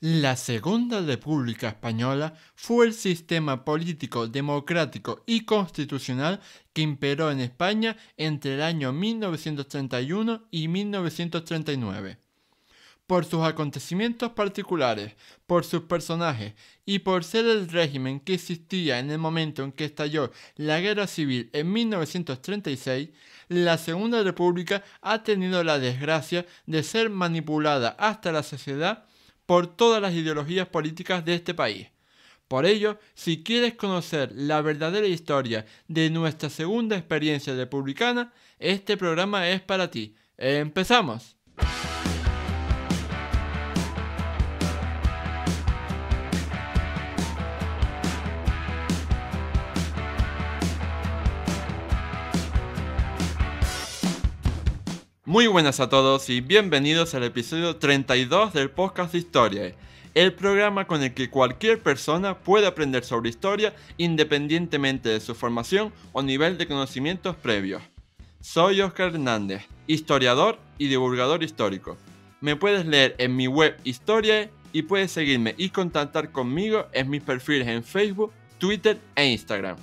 La Segunda República Española fue el sistema político democrático y constitucional que imperó en España entre el año 1931 y 1939. Por sus acontecimientos particulares, por sus personajes y por ser el régimen que existía en el momento en que estalló la guerra civil en 1936, la Segunda República ha tenido la desgracia de ser manipulada hasta la sociedad por todas las ideologías políticas de este país. Por ello, si quieres conocer la verdadera historia de nuestra segunda experiencia republicana, este programa es para ti. ¡Empezamos! Muy buenas a todos y bienvenidos al episodio 32 del podcast de Historia, el programa con el que cualquier persona puede aprender sobre historia independientemente de su formación o nivel de conocimientos previos. Soy Oscar Hernández, historiador y divulgador histórico. Me puedes leer en mi web Historia y puedes seguirme y contactar conmigo en mis perfiles en Facebook, Twitter e Instagram.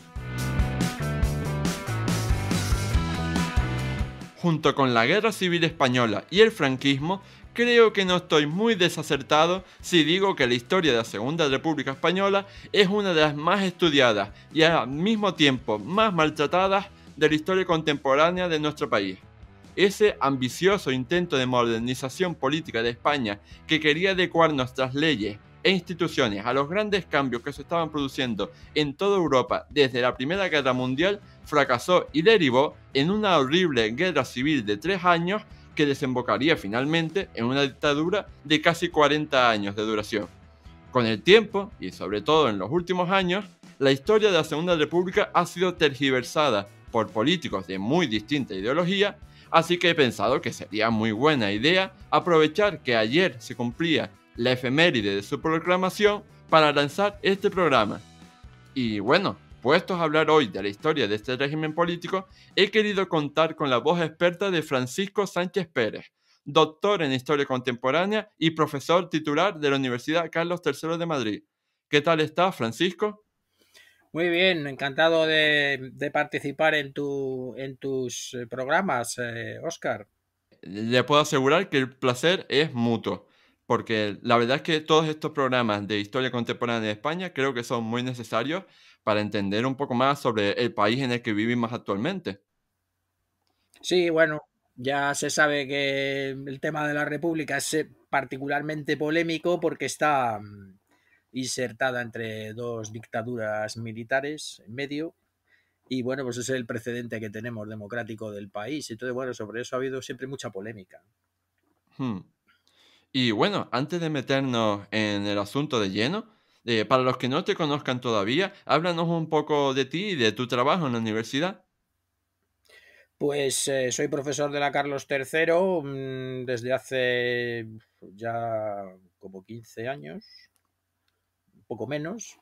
Junto con la Guerra Civil Española y el franquismo, creo que no estoy muy desacertado si digo que la historia de la Segunda República Española es una de las más estudiadas y al mismo tiempo más maltratadas de la historia contemporánea de nuestro país. Ese ambicioso intento de modernización política de España que quería adecuar nuestras leyes e instituciones a los grandes cambios que se estaban produciendo en toda Europa desde la Primera Guerra Mundial fracasó y derivó en una horrible guerra civil de tres años que desembocaría finalmente en una dictadura de casi 40 años de duración. Con el tiempo, y sobre todo en los últimos años, la historia de la Segunda República ha sido tergiversada por políticos de muy distinta ideología, así que he pensado que sería muy buena idea aprovechar que ayer se cumplía la efeméride de su proclamación para lanzar este programa. Y bueno, puestos a hablar hoy de la historia de este régimen político, he querido contar con la voz experta de Francisco Sánchez Pérez, doctor en Historia Contemporánea y profesor titular de la Universidad Carlos III de Madrid. ¿Qué tal está, Francisco? Muy bien, encantado de, participar en, tu, en tus eh, programas, Oscar. Eh, Le puedo asegurar que el placer es mutuo porque la verdad es que todos estos programas de historia contemporánea de España creo que son muy necesarios para entender un poco más sobre el país en el que vivimos actualmente. Sí, bueno, ya se sabe que el tema de la República es eh, particularmente polémico porque está mm, insertada entre dos dictaduras militares en medio. Y bueno, pues ese es el precedente que tenemos democrático del país. Entonces, bueno, sobre eso ha habido siempre mucha polémica. Hmm. Y bueno, antes de meternos en el asunto de lleno, eh, para los que no te conozcan todavía, háblanos un poco de ti y de tu trabajo en la universidad. Pues eh, soy profesor de la Carlos III mm, desde hace ya como 15 años, un poco menos.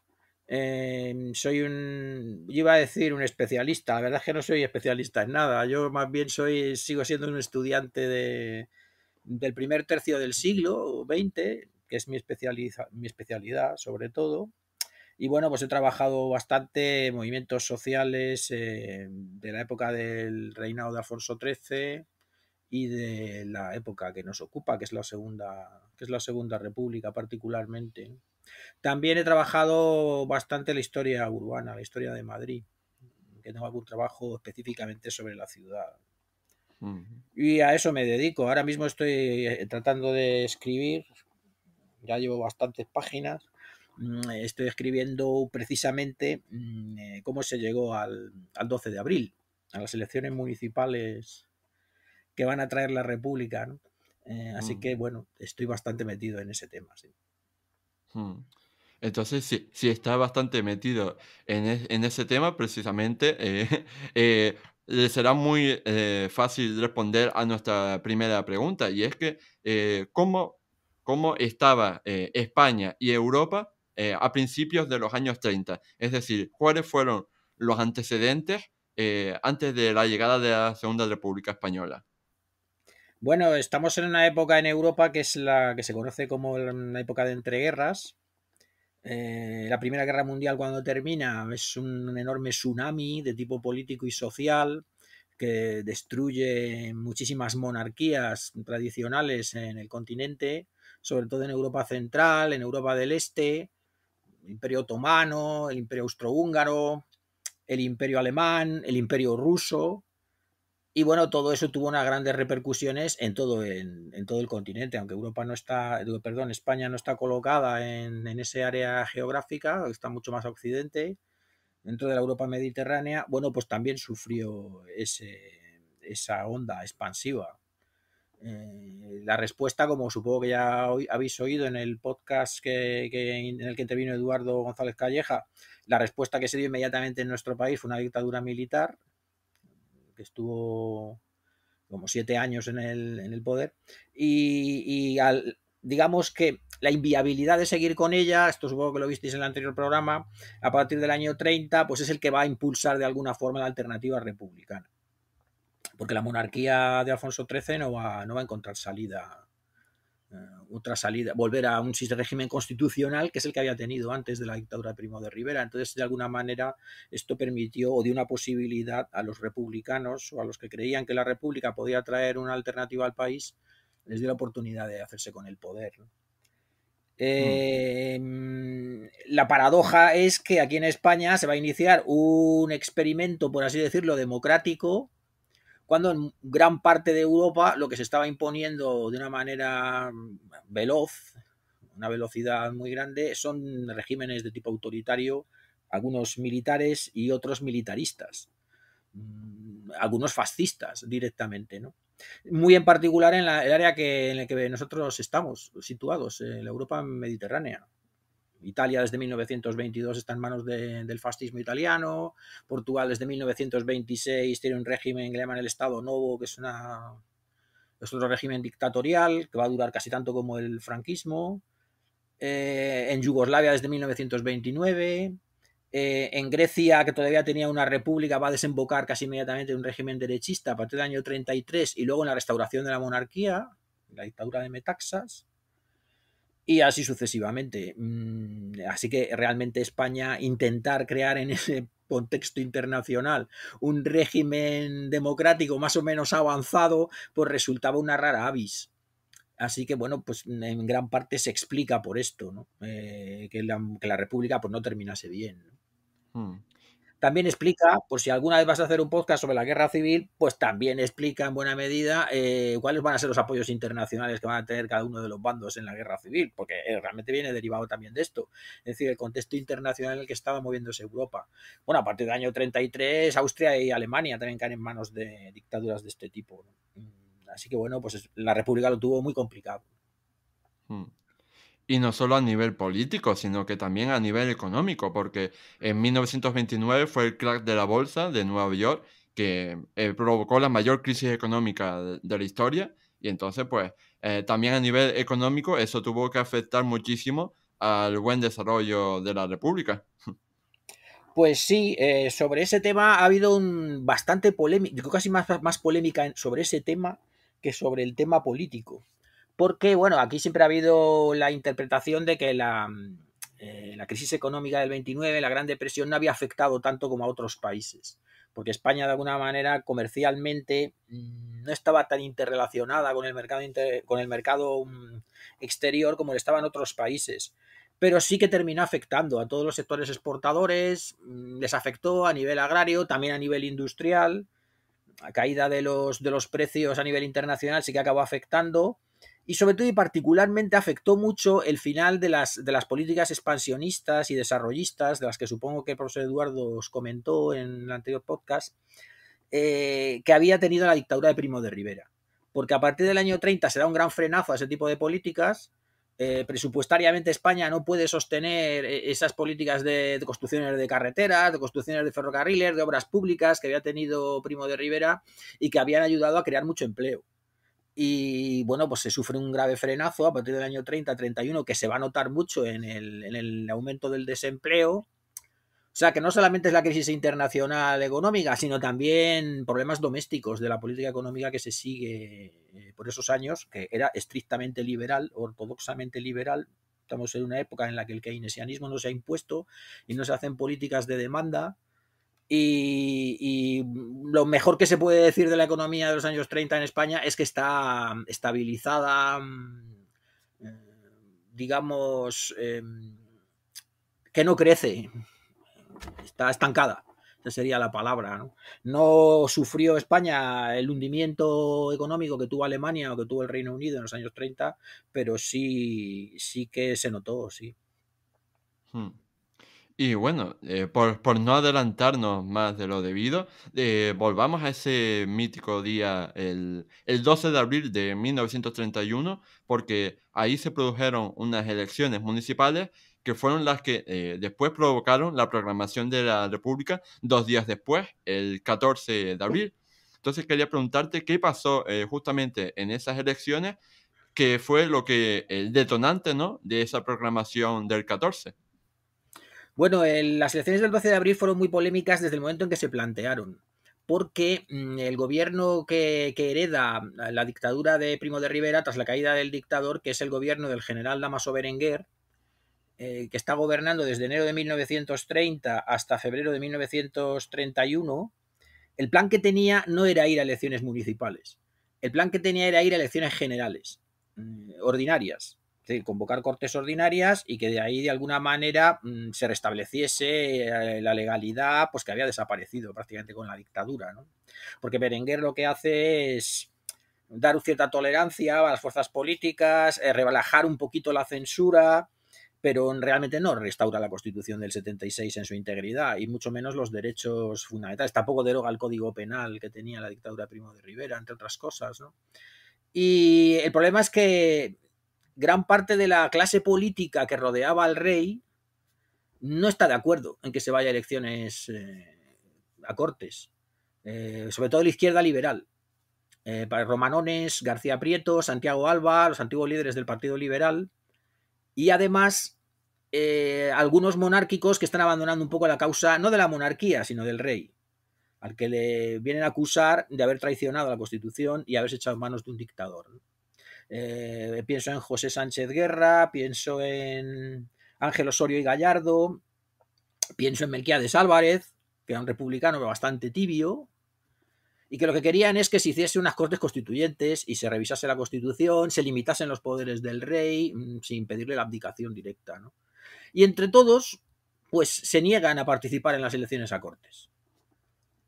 Em, soy un, iba a decir un especialista, la verdad es que no soy especialista en nada, yo más bien soy, sigo siendo un estudiante de, del primer tercio del siglo XX, que es mi, mi especialidad sobre todo. Y bueno, pues he trabajado bastante en movimientos sociales eh, de la época del reinado de Alfonso XIII y de la época que nos ocupa, que es la segunda, que es la segunda república particularmente. También he trabajado bastante la historia urbana, la historia de Madrid, que tengo algún trabajo específicamente sobre la ciudad. Y a eso me dedico. Ahora mismo estoy eh, tratando de escribir, ya llevo bastantes páginas. Mm, estoy escribiendo precisamente mm, eh, cómo se llegó al, 12 de abril, a las elecciones municipales que van a traer la República. Eh, así que, bueno, estoy bastante metido en ese tema. Entonces, sí está bastante metido en, ese tema, precisamente. le será muy eh, fácil responder a nuestra primera pregunta, y es que eh, ¿cómo, ¿cómo, estaba eh, España y Europa a principios de los años 30? Es decir, ¿cuáles fueron los antecedentes antes de la llegada de la Segunda República Española? Bueno, estamos en una época en Europa que es la que se conoce como una época de entreguerras. Eh, la Primera Guerra Mundial cuando termina es un enorme tsunami de tipo político y social que destruye muchísimas monarquías tradicionales en el continente, sobre todo en Europa Central, en Europa del Este, el Imperio Otomano, el Imperio Austrohúngaro, el Imperio Alemán, el Imperio Ruso. Y bueno, todo eso tuvo unas grandes repercusiones en todo, en, todo el continente, aunque Europa no está, perdón, España no está colocada en, en ese área geográfica, está mucho más a occidente, dentro de la Europa mediterránea, bueno, pues también sufrió esa onda expansiva. Eh, la respuesta, como supongo que ya habéis oído en el podcast que, en el que intervino Eduardo González Calleja, la respuesta que se dio inmediatamente en nuestro país fue una dictadura militar que estuvo como siete años en el, poder y, digamos que la inviabilidad de seguir con ella, esto supongo que lo visteis en el anterior programa, a partir del año 30, pues es el que va a impulsar de alguna forma la alternativa republicana. Porque la monarquía de Alfonso XIII no va, no va a encontrar salida, otra salida, volver a un régimen constitucional que es el que había tenido antes de la dictadura de Primo de Rivera. Entonces, de alguna manera, esto permitió o dio una posibilidad a los republicanos o a los que creían que la república podía traer una alternativa al país, les dio la oportunidad de hacerse con el poder. Em, la paradoja es que aquí en España se va a iniciar un experimento, por así decirlo, democrático, cuando en gran parte de Europa lo que se estaba imponiendo de una manera veloz, una velocidad muy grande, son regímenes de tipo autoritario, algunos militares y otros militaristas, mm, algunos fascistas directamente, ¿no? muy en particular en la, el área que, en la que nosotros estamos situados, en la Europa mediterránea. Italia desde 1922 está en manos del fascismo italiano, Portugal desde 1926 tiene un régimen que le llaman el Estado Novo, que es, otro régimen dictatorial que va a durar casi tanto como el franquismo. Eh, en Yugoslavia desde 1929, eh, en Grecia, que todavía tenía una república, va a desembocar casi inmediatamente en un régimen derechista a partir del año 33 y luego en la restauración de la monarquía, la dictadura de Metaxas, y así sucesivamente. Mm, así que realmente España intentar crear en ese contexto internacional un régimen democrático más o menos avanzado, pues resultaba una rara avis. Así que bueno, pues en gran parte se explica por esto, ¿no? Eh, que, la, que, la, República pues no terminase bien. Hmm. También explica, por si alguna vez vas a hacer un podcast sobre la guerra civil, pues también explica en buena medida eh, cuáles van a ser los apoyos internacionales que van a tener cada uno de los bandos en la guerra civil, porque eh, realmente viene derivado también de esto. Es decir, el contexto internacional en el que estaba moviéndose Europa. Bueno, a partir del año 33, Austria y Alemania también caen en manos de dictaduras de este tipo. Mm, así que bueno, pues la República lo tuvo muy complicado. Hmm. Y no solo a nivel político, sino que también a nivel económico, porque en 1929 fue el crack de la bolsa de Nueva York que eh, provocó la mayor crisis económica de, la historia. Y entonces, pues, eh, también a nivel económico eso tuvo que afectar muchísimo al buen desarrollo de la República. Pues sí, eh, sobre ese tema ha habido un bastante polémica, yo casi más, más polémica sobre ese tema que sobre el tema político porque, bueno, aquí siempre ha habido la interpretación de que la, eh, crisis económica del 29, la Gran Depresión, no había afectado tanto como a otros países, porque España de alguna manera comercialmente mm, no estaba tan interrelacionada con el mercado, con el mercado mm, exterior como lo estaban otros países pero sí que terminó afectando a todos los sectores exportadores, mm, les afectó a nivel agrario, también a nivel industrial, la caída de los, de los precios a nivel internacional sí que acabó afectando, y sobre todo y particularmente afectó mucho el final de las, de las políticas expansionistas y desarrollistas, de las que supongo que el profesor Eduardo os comentó en el anterior podcast, eh, que había tenido la dictadura de Primo de Rivera. Porque a partir del año 30 se da un gran frenazo a ese tipo de políticas. Eh, presupuestariamente España no puede sostener eh, esas políticas de, de, construcciones de carreteras, de construcciones de ferrocarriles, de obras públicas que había tenido Primo de Rivera y que habían ayudado a crear mucho empleo. Y bueno, pues se sufre un grave frenazo a partir del año 30-31 que se va a notar mucho en el, en el, aumento del desempleo, O sea, que no solamente es la crisis internacional económica, sino también problemas domésticos de la política económica que se sigue eh, por esos años, que era estrictamente liberal, ortodoxamente liberal. Estamos en una época en la que el keynesianismo no se ha impuesto y no se hacen políticas de demanda. Y, lo mejor que se puede decir de la economía de los años 30 en España es que está estabilizada, mm, eh, digamos, em, que no crece, está estancada. Esa sería la palabra. ¿no? sufrió España el hundimiento económico que tuvo Alemania o que tuvo el Reino Unido en los años 30, pero sí, sí que se notó, sí. Hmm. Y bueno, eh, por, no adelantarnos más de lo debido, eh, volvamos a ese mítico día, el, el 12 de abril de 1931, porque ahí se produjeron unas elecciones municipales que fueron las que eh, después provocaron la proclamación de la República dos días después, el 14 de abril. Entonces quería preguntarte qué pasó justamente en esas elecciones, que fue lo que el detonante ¿no? de esa proclamación del 14. Bueno, las elecciones del 12 de abril fueron muy polémicas desde el momento en que se plantearon porque mm, el gobierno que, que, hereda la dictadura de Primo de Rivera tras la caída del dictador, que es el gobierno del general Damaso Berenguer, eh, que está gobernando desde enero de 1930 hasta febrero de 1931, el plan que tenía no era ir a elecciones municipales. El plan que tenía era ir a elecciones generales, mm, ordinarias. Es decir, convocar cortes ordinarias y que de ahí de alguna manera mm, se restableciese eh, la legalidad pues que había desaparecido prácticamente con la dictadura. Porque Berenguer lo que hace es dar cierta tolerancia a las fuerzas políticas, eh, un poquito la censura, pero realmente no restaura la Constitución del 76 en su integridad y mucho menos los derechos fundamentales. Tampoco deroga el Código Penal que tenía la dictadura Primo de Rivera, entre otras cosas. Y el problema es que gran parte de la clase política que rodeaba al rey no está de acuerdo en que se vaya a elecciones eh, a cortes, eh, sobre todo la izquierda liberal. Eh, para Romanones, García Prieto, Santiago Alba, los antiguos líderes del Partido Liberal, y además algunos monárquicos que están abandonando un poco la causa, no de la monarquía, sino del rey, al que le vienen a acusar de haber traicionado la Constitución y haberse echado manos de un dictador. Eh, pienso en José Sánchez Guerra, pienso en Ángel Osorio y Gallardo, pienso en Melquiades Álvarez, que era un republicano bastante tibio, y que lo que querían es que se hiciese unas cortes constituyentes y se revisase la constitución, se limitasen los poderes del rey mm, sin pedirle la abdicación directa. Y entre todos, pues se niegan a participar en las elecciones a cortes.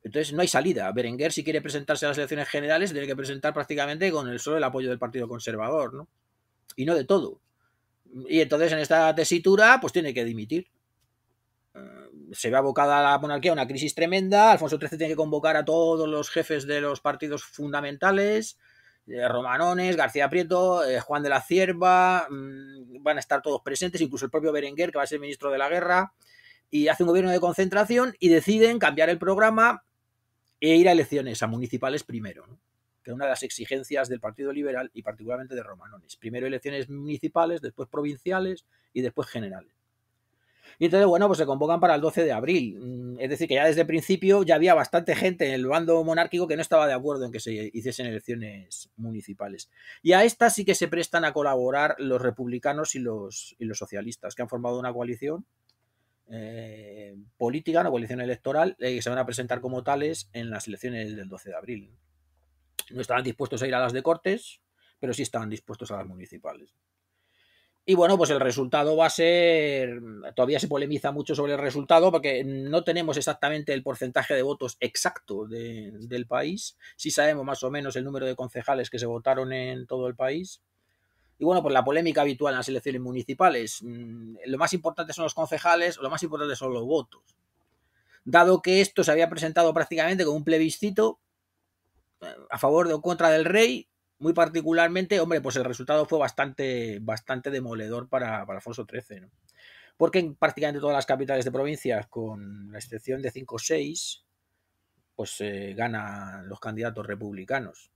Entonces no hay salida. Berenguer, si quiere presentarse a las elecciones generales, tiene que presentar prácticamente con el solo el apoyo del Partido Conservador, ¿no? Y no de todo. Y entonces en esta tesitura, pues tiene que dimitir se ve abocada la monarquía a una crisis tremenda. Alfonso XIII tiene que convocar a todos los jefes de los partidos fundamentales, eh, Romanones, García Prieto, eh, Juan de la Cierva, mm, van a estar todos presentes, incluso el propio Berenguer, que va a ser ministro de la guerra, y hace un gobierno de concentración y deciden cambiar el programa e ir a elecciones, a municipales primero, que es una de las exigencias del Partido Liberal y particularmente de Romanones. Primero elecciones municipales, después provinciales y después generales. Y entonces, bueno, pues se convocan para el 12 de abril. Mm, es decir, que ya desde el principio ya había bastante gente en el bando monárquico que no estaba de acuerdo en que se hiciesen elecciones municipales. Y a estas sí que se prestan a colaborar los republicanos y los, y los socialistas, que han formado una coalición eh, política, una coalición electoral, eh, que se van a presentar como tales en las elecciones del 12 de abril. No estaban dispuestos a ir a las de Cortes, pero sí estaban dispuestos a las municipales. Y bueno, pues el resultado va a ser, todavía se polemiza mucho sobre el resultado porque no tenemos exactamente el porcentaje de votos exacto del país, sí sabemos más o menos el número de concejales que se votaron en todo el país. Y bueno, pues la polémica habitual en las elecciones municipales, mm, lo más importante son los concejales, lo más importante son los votos. Dado que esto se había presentado prácticamente como un plebiscito eh, a favor o contra del rey, muy particularmente, hombre, pues el resultado fue bastante, bastante demoledor para, Alfonso XIII, ¿no? Porque en prácticamente todas las capitales de provincias, con la excepción de 5 o 6, pues eh, ganan los candidatos republicanos.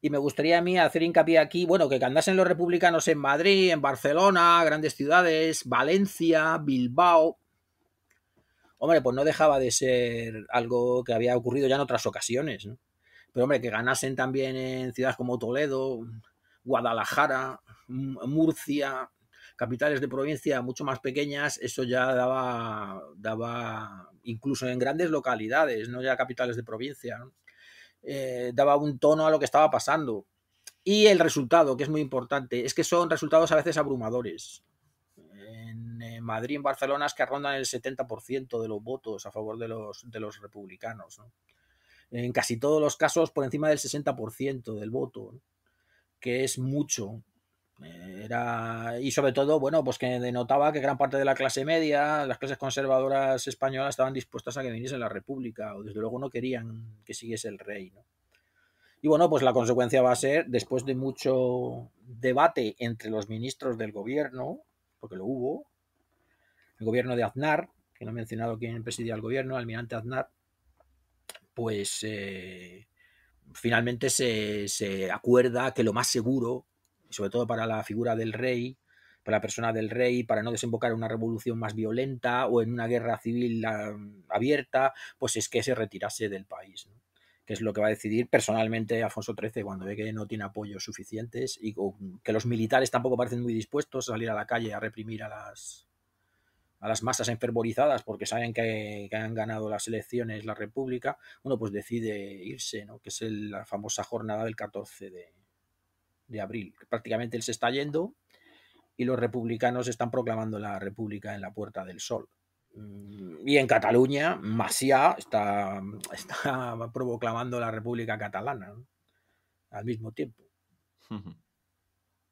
Y me gustaría a mí hacer hincapié aquí, bueno, que andasen los republicanos en Madrid, en Barcelona, grandes ciudades, Valencia, Bilbao, hombre, pues no dejaba de ser algo que había ocurrido ya en otras ocasiones, ¿no? Pero hombre, que ganasen también en ciudades como Toledo, Guadalajara, Murcia, capitales de provincia mucho más pequeñas, eso ya daba, daba incluso en grandes localidades, no ya capitales de provincia, eh, daba un tono a lo que estaba pasando. Y el resultado, que es muy importante, es que son resultados a veces abrumadores. En, Madrid, en Barcelona, es que rondan el 70% de los votos a favor de los, de los republicanos. En casi todos los casos, por encima del 60% del voto, que es mucho. Era, y sobre todo, bueno, pues que denotaba que gran parte de la clase media, las clases conservadoras españolas estaban dispuestas a que viniese la República, o desde luego no querían que siguiese el rey. Y bueno, pues la consecuencia va a ser, después de mucho debate entre los ministros del gobierno, porque lo hubo, el gobierno de Aznar, que no he mencionado quién presidía el gobierno, almirante Aznar, pues eh, finalmente se, se acuerda que lo más seguro y sobre todo para la figura del rey, para la persona del rey, para no desembocar en una revolución más violenta o en una guerra civil abierta, pues es que se retirase del país. que es lo que va a decidir personalmente Alfonso XIII cuando ve que no tiene apoyos suficientes y que los militares tampoco parecen muy dispuestos a salir a la calle a reprimir a las, a las masas enfervorizadas porque saben que, han ganado las elecciones la República, uno pues decide irse, ¿no? que es la famosa jornada del 14 de, de abril. Prácticamente él se está yendo y los republicanos están proclamando la República en la Puerta del Sol. Mm, y en Cataluña, Maciá está, está proclamando la República Catalana al mismo tiempo.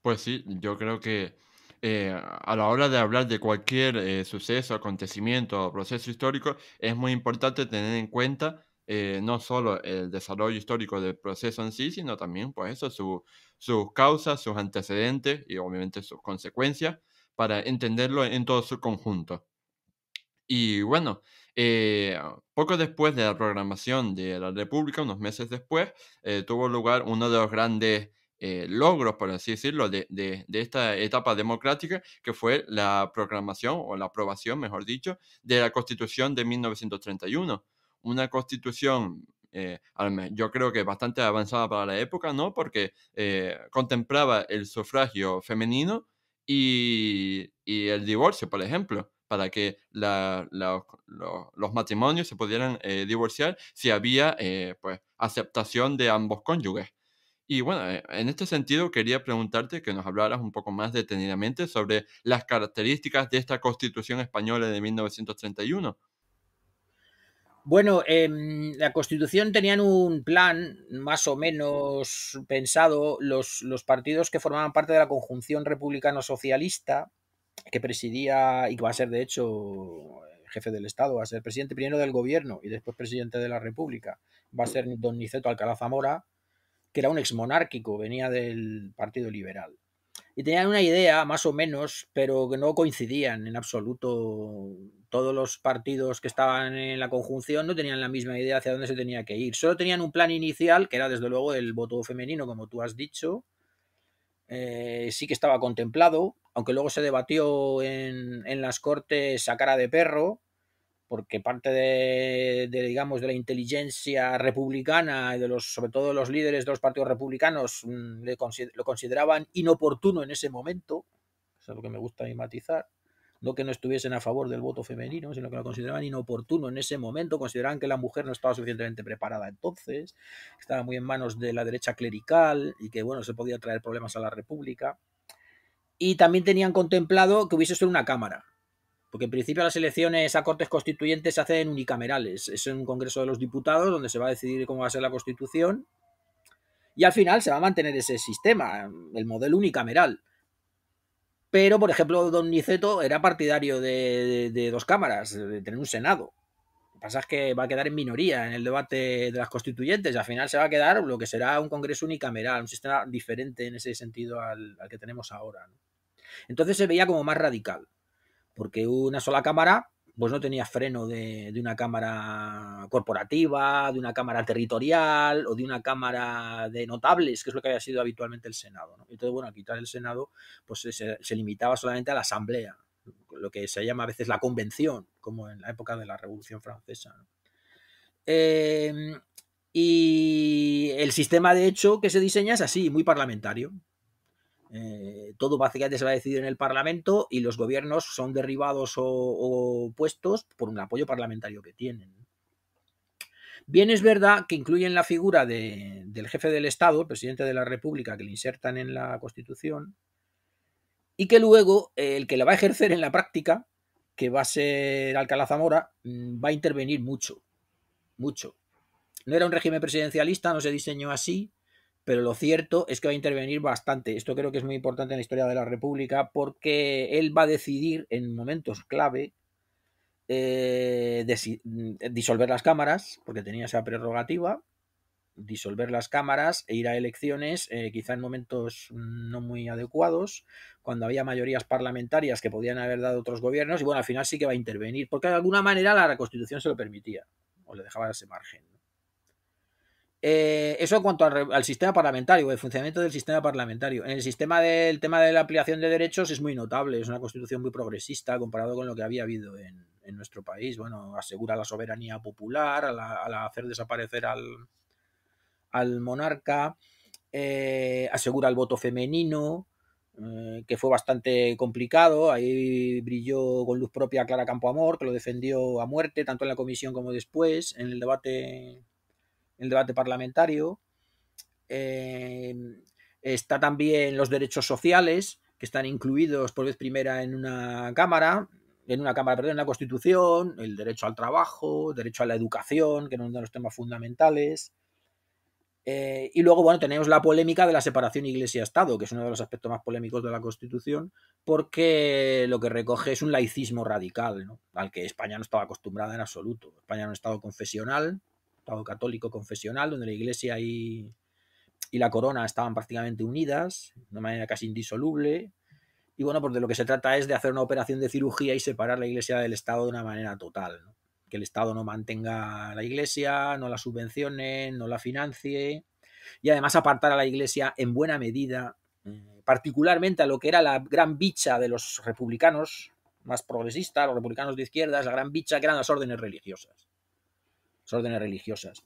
Pues sí, yo creo que eh, a la hora de hablar de cualquier eh, suceso, acontecimiento o proceso histórico, es muy importante tener en cuenta eh, no solo el desarrollo histórico del proceso en sí, sino también, pues eso, sus causas, sus antecedentes y obviamente sus consecuencias para entenderlo en todo su conjunto. Y bueno, eh, poco después de la programación de la República, unos meses después, eh, tuvo lugar uno de los grandes logros, por así decirlo, de, de, esta etapa democrática, que fue la programación o la aprobación, mejor dicho, de la Constitución de 1931 una constitución, eh, yo creo que bastante avanzada para la época, ¿no? Porque eh, contemplaba el sufragio femenino y, el divorcio, por ejemplo, para que los matrimonios se pudieran eh, divorciar si había pues, aceptación de ambos cónyuges. Y bueno, en este sentido quería preguntarte que nos hablaras un poco más detenidamente sobre las características de esta Constitución española de 1931. Bueno, em, la Constitución tenían un plan más o menos pensado los, los partidos que formaban parte de la conjunción republicano-socialista que presidía y que va a ser de hecho jefe del Estado, va a ser presidente primero del gobierno y después presidente de la República, va a ser don Niceto Alcalá Zamora, que era un exmonárquico, venía del Partido Liberal. Y tenían una idea, más o menos, pero que no coincidían en absoluto todos los partidos que estaban en la conjunción no tenían la misma idea hacia dónde se tenía que ir. Solo tenían un plan inicial, que era desde luego el voto femenino, como tú has dicho. Eh, sí que estaba contemplado, aunque luego se debatió en, en, las cortes a cara de perro, porque parte de, digamos, de la inteligencia republicana y de los, sobre todo los líderes de los partidos republicanos mm, lo consideraban inoportuno en ese momento. Eso es lo que me gusta matizar no que no estuviesen a favor del voto femenino, sino que lo consideraban inoportuno en ese momento, consideraban que la mujer no estaba suficientemente preparada entonces, estaba muy en manos de la derecha clerical y que, bueno, se podía traer problemas a la República. Y también tenían contemplado que hubiese solo una Cámara, porque en principio las elecciones a cortes constituyentes se hacen unicamerales, es en un Congreso de los Diputados donde se va a decidir cómo va a ser la Constitución y al final se va a mantener ese sistema, el modelo unicameral. Pero, por ejemplo, Don Niceto era partidario de, dos cámaras, de tener un Senado. Lo que pasa es que va a quedar en minoría en el debate de las constituyentes y al final se va a quedar lo que será un Congreso unicameral, un sistema diferente en ese sentido al, que tenemos ahora. Entonces se veía como más radical, porque una sola cámara pues no tenía freno de, una cámara corporativa, de una cámara territorial o de una cámara de notables, que es lo que había sido habitualmente el Senado. Entonces, bueno, quitar el Senado, pues se, limitaba solamente a la Asamblea, lo que se llama a veces la convención, como en la época de la Revolución Francesa. Em, y el sistema de hecho que se diseña es así, muy parlamentario. Eh, todo básicamente se va a decidir en el Parlamento y los gobiernos son derribados o, puestos por un apoyo parlamentario que tienen. Bien es verdad que incluyen la figura del jefe del Estado, el presidente de la República, que le insertan en la Constitución, y que luego eh, el que la va a ejercer en la práctica, que va a ser Alcalá Zamora, mm, va a intervenir mucho, mucho. No era un régimen presidencialista, no se diseñó así, pero lo cierto es que va a intervenir bastante. Esto creo que es muy importante en la historia de la República porque él va a decidir en momentos clave eh, disolver las cámaras, porque tenía esa prerrogativa, disolver las cámaras e ir a elecciones, eh, quizá en momentos no muy adecuados, cuando había mayorías parlamentarias que podían haber dado otros gobiernos, y bueno, al final sí que va a intervenir, porque de alguna manera la Constitución se lo permitía, o le dejaba ese margen. Eh, eso en cuanto al, sistema parlamentario, el funcionamiento del sistema parlamentario. En el sistema del tema de la ampliación de derechos es muy notable, es una constitución muy progresista comparado con lo que había habido en, nuestro país. Bueno, asegura la soberanía popular al, hacer desaparecer al, monarca, eh, asegura el voto femenino, eh, que fue bastante complicado. Ahí brilló con luz propia Clara Campoamor, que lo defendió a muerte, tanto en la comisión como después, en el debate el debate parlamentario. Em, está también los derechos sociales, que están incluidos por vez primera en una cámara, en una cámara, perdón, en la Constitución, el derecho al trabajo, el derecho a la educación, que es uno de los temas fundamentales. Eh, y luego, bueno, tenemos la polémica de la separación Iglesia-Estado, que es uno de los aspectos más polémicos de la Constitución, porque lo que recoge es un laicismo radical, al que España no estaba acostumbrada en absoluto. España era un Estado confesional, Estado católico confesional, donde la Iglesia y, y la corona estaban prácticamente unidas, de una manera casi indisoluble. Y bueno, pues de lo que se trata es de hacer una operación de cirugía y separar la Iglesia del Estado de una manera total. Que el Estado no mantenga la Iglesia, no la subvencione, no la financie. Y además apartar a la Iglesia en buena medida, eh, particularmente a lo que era la gran bicha de los republicanos más progresistas, los republicanos de izquierdas, la gran bicha que eran las órdenes religiosas órdenes religiosas.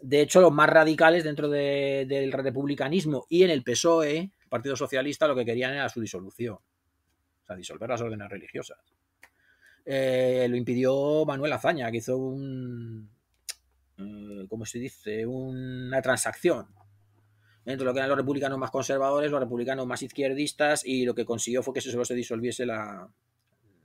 De hecho, los más radicales dentro del republicanismo y en el PSOE, Partido Socialista, lo que querían era su disolución. O sea, disolver las órdenes religiosas. Eh, lo impidió Manuel Azaña, que hizo un. Eh, ¿Cómo se dice? Una transacción entre lo que eran los republicanos más conservadores, los republicanos más izquierdistas, y lo que consiguió fue que solo se disolviese la,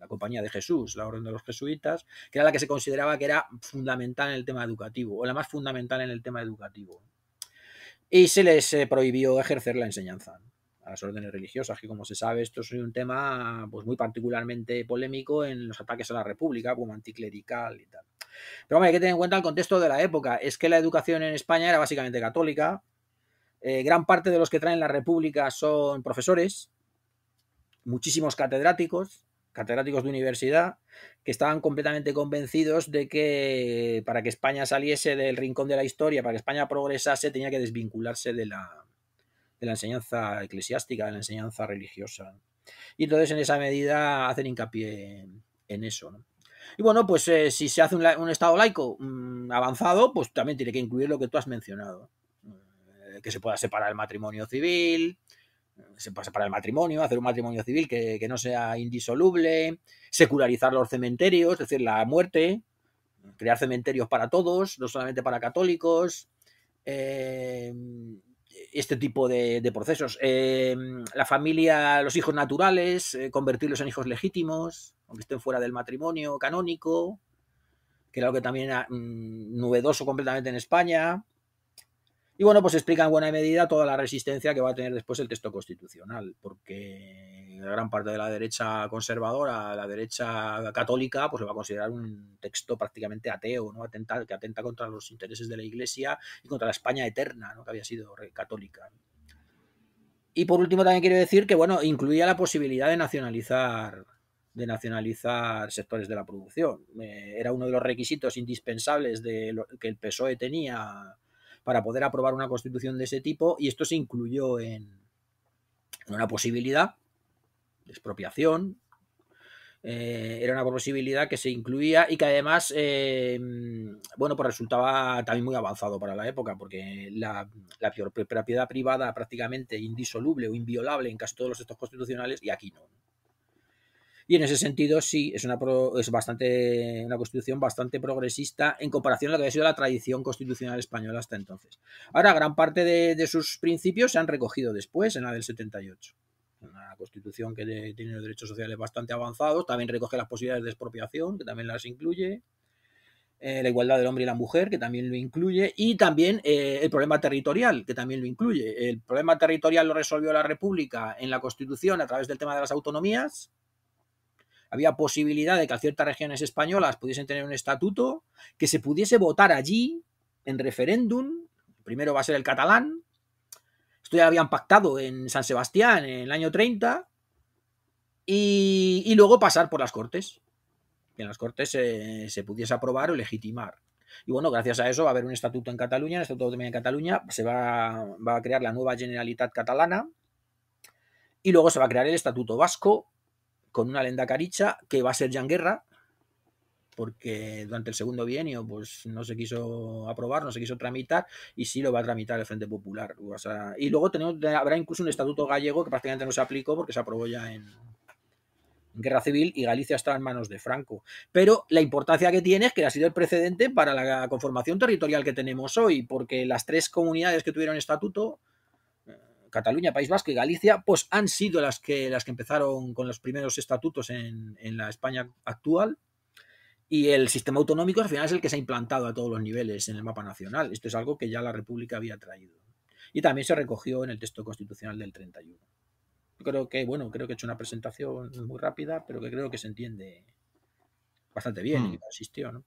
la Compañía de Jesús, la Orden de los Jesuitas, que era la que se consideraba que era fundamental en el tema educativo, o la más fundamental en el tema educativo. Y se les eh, prohibió ejercer la enseñanza a las órdenes religiosas, que como se sabe, esto es un tema pues, muy particularmente polémico en los ataques a la República, como anticlerical y tal. Pero hay que tener en cuenta el contexto de la época. Es que la educación en España era básicamente católica. Eh, gran parte de los que traen la República son profesores, muchísimos catedráticos, catedráticos de universidad, que estaban completamente convencidos de que para que España saliese del rincón de la historia, para que España progresase, tenía que desvincularse de la, de la enseñanza eclesiástica, de la enseñanza religiosa. Y entonces en esa medida hacen hincapié en eso. Y bueno, pues eh, si se hace un, Estado laico mm, avanzado, pues también tiene que incluir lo que tú has mencionado. Eh, que se pueda separar el matrimonio civil, se pasa para el matrimonio, hacer un matrimonio civil que, no sea indisoluble, secularizar los cementerios, es decir, la muerte, crear cementerios para todos, no solamente para católicos, eh, este tipo de, procesos. Eh, la familia, los hijos naturales, eh, convertirlos en hijos legítimos, aunque estén fuera del matrimonio canónico, que era algo que también era mm, novedoso completamente en España. Y bueno, pues explica en buena medida toda la resistencia que va a tener después el texto constitucional, porque gran parte de la derecha conservadora, la derecha católica, pues lo va a considerar un texto prácticamente ateo, ¿no? Atenta, que atenta contra los intereses de la Iglesia y contra la España eterna, ¿no? que había sido católica. Y por último también quiero decir que, bueno, incluía la posibilidad de nacionalizar de nacionalizar sectores de la producción. Eh, era uno de los requisitos indispensables de lo, que el PSOE tenía para poder aprobar una constitución de ese tipo y esto se incluyó en, una posibilidad de expropiación eh, era una posibilidad que se incluía y que además, eh, bueno, pues resultaba también muy avanzado para la época, porque la, la, propiedad privada prácticamente indisoluble o inviolable en casi todos los textos constitucionales y aquí no. Y en ese sentido, sí, es una, es bastante, una constitución bastante progresista en comparación a lo que ha sido la tradición constitucional española hasta entonces. Ahora, gran parte de, de sus principios se han recogido después, en la del 78 una constitución que tiene los derechos sociales bastante avanzados, también recoge las posibilidades de expropiación, que también las incluye, eh, la igualdad del hombre y la mujer, que también lo incluye, y también eh, el problema territorial, que también lo incluye. El problema territorial lo resolvió la República en la Constitución a través del tema de las autonomías. Había posibilidad de que ciertas regiones españolas pudiesen tener un estatuto, que se pudiese votar allí en referéndum. Primero va a ser el catalán, esto ya habían pactado en San Sebastián en el año 30 y, luego pasar por las Cortes. Que en las Cortes se pudiese aprobar o legitimar. Y bueno, gracias a eso va a haber un estatuto en Cataluña, el estatuto de Cataluña, se va, va, a crear la nueva Generalitat Catalana y luego se va a crear el estatuto vasco con una lenda caricha que va a ser ya en guerra, porque durante el segundo bienio pues no se quiso aprobar, no se quiso tramitar y sí lo va a tramitar el Frente Popular. y luego tenemos, habrá incluso un estatuto gallego que prácticamente no se aplicó porque se aprobó ya en, guerra civil y Galicia está en manos de Franco. Pero la importancia que tiene es que ha sido el precedente para la conformación territorial que tenemos hoy, porque las tres comunidades que tuvieron estatuto, Cataluña, País Vasco y Galicia, pues han sido las que, las que empezaron con los primeros estatutos en, en la España actual y el sistema autonómico al final es el que se ha implantado a todos los niveles en el mapa nacional. Esto es algo que ya la República había traído. Y también se recogió en el texto constitucional del 31. Yo creo que, bueno, creo que he hecho una presentación muy rápida, pero que creo que se entiende bastante bien y hmm. que existió, ¿no?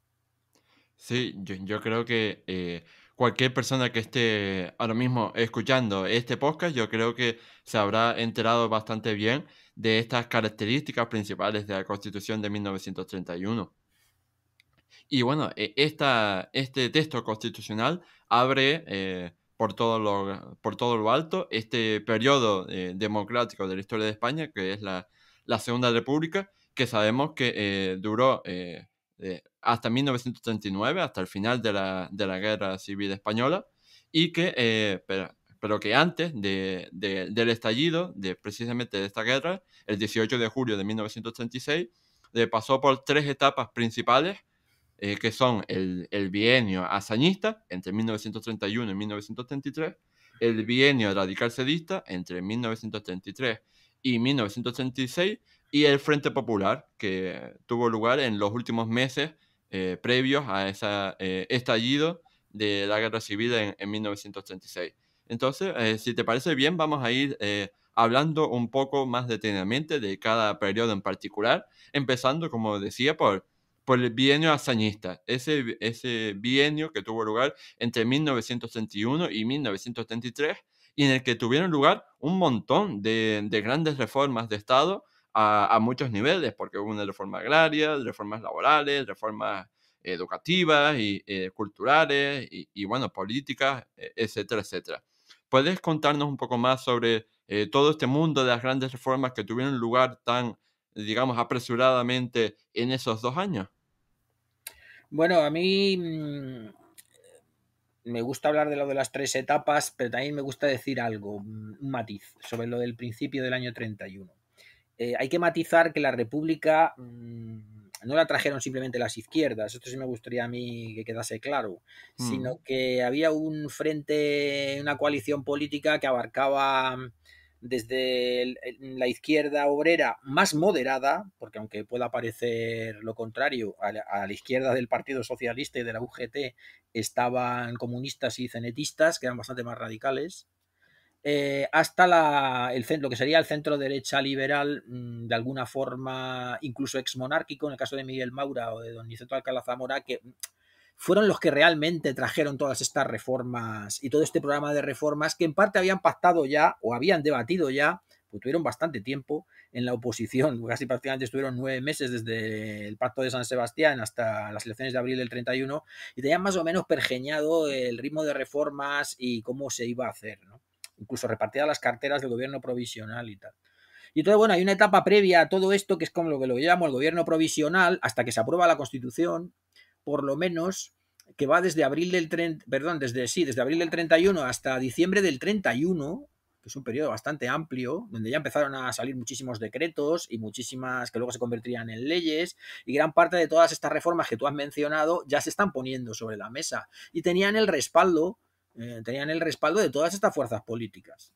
Sí, yo, creo que eh, cualquier persona que esté ahora mismo escuchando este podcast, yo creo que se habrá enterado bastante bien de estas características principales de la Constitución de 1931. Y bueno, e, esta, este texto constitucional abre eh, por, todo lo, por todo lo alto este periodo eh, democrático de la historia de España, que es la, la Segunda República, que sabemos que eh, duró hasta 1939, hasta el final de la, de la Guerra Civil Española, y que, pero, pero, que antes de, de, del estallido de precisamente de esta guerra, el 18 de julio de 1936, pasó por tres etapas principales eh, que son el, el, bienio hazañista entre 1931 y 1933, el bienio radical cedista entre 1933 y 1936 y el Frente Popular que tuvo lugar en los últimos meses eh, previos a ese eh, estallido de la guerra civil en, en 1936. Entonces, si te parece bien, vamos a ir hablando un poco más detenidamente de cada periodo en particular, empezando, como decía, por por el bienio hazañista, ese, ese bienio que tuvo lugar entre 1931 y 1933 y en el que tuvieron lugar un montón de, grandes reformas de Estado a, muchos niveles, porque hubo una reforma agraria, reformas laborales, reformas educativas y eh, culturales y, bueno, políticas, e, etcétera, etcétera. ¿Puedes contarnos un poco más sobre eh, todo este mundo de las grandes reformas que tuvieron lugar tan, digamos, apresuradamente en esos dos años? Bueno, a mí mm, me gusta hablar de lo de las tres etapas, pero también me gusta decir algo, mm, un matiz, sobre lo del principio del año 31. Eh, hay que matizar que la República mm, no la trajeron simplemente las izquierdas, esto sí me gustaría a mí que quedase claro, sino que había un frente, una coalición política que abarcaba desde la izquierda obrera más moderada, porque aunque pueda parecer lo contrario, a la, izquierda del Partido Socialista y de la UGT estaban comunistas y cenetistas, que eran bastante más radicales, eh, hasta la, el, lo que sería el centro derecha liberal, mm, de alguna forma incluso exmonárquico, en el caso de Miguel Maura o de don Niceto Alcalá Zamora, que fueron los que realmente trajeron todas estas reformas y todo este programa de reformas que en parte habían pactado ya o habían debatido ya, pues tuvieron bastante tiempo en la oposición, casi prácticamente estuvieron nueve meses desde el pacto de San Sebastián hasta las elecciones de abril del 31 y tenían más o menos pergeñado el ritmo de reformas y cómo se iba a hacer, ¿no? Incluso repartidas las carteras del gobierno provisional y tal. Y entonces, bueno, hay una etapa previa a todo esto, que es como lo que lo llamo el gobierno provisional, hasta que se aprueba la Constitución, por lo menos, que va desde abril del 30, perdón, desde sí, desde abril del 31 hasta diciembre del 31, que es un periodo bastante amplio, donde ya empezaron a salir muchísimos decretos y muchísimas que luego se convertirían en leyes, y gran parte de todas estas reformas que tú has mencionado ya se están poniendo sobre la mesa y tenían el respaldo, eh, tenían el respaldo de todas estas fuerzas políticas.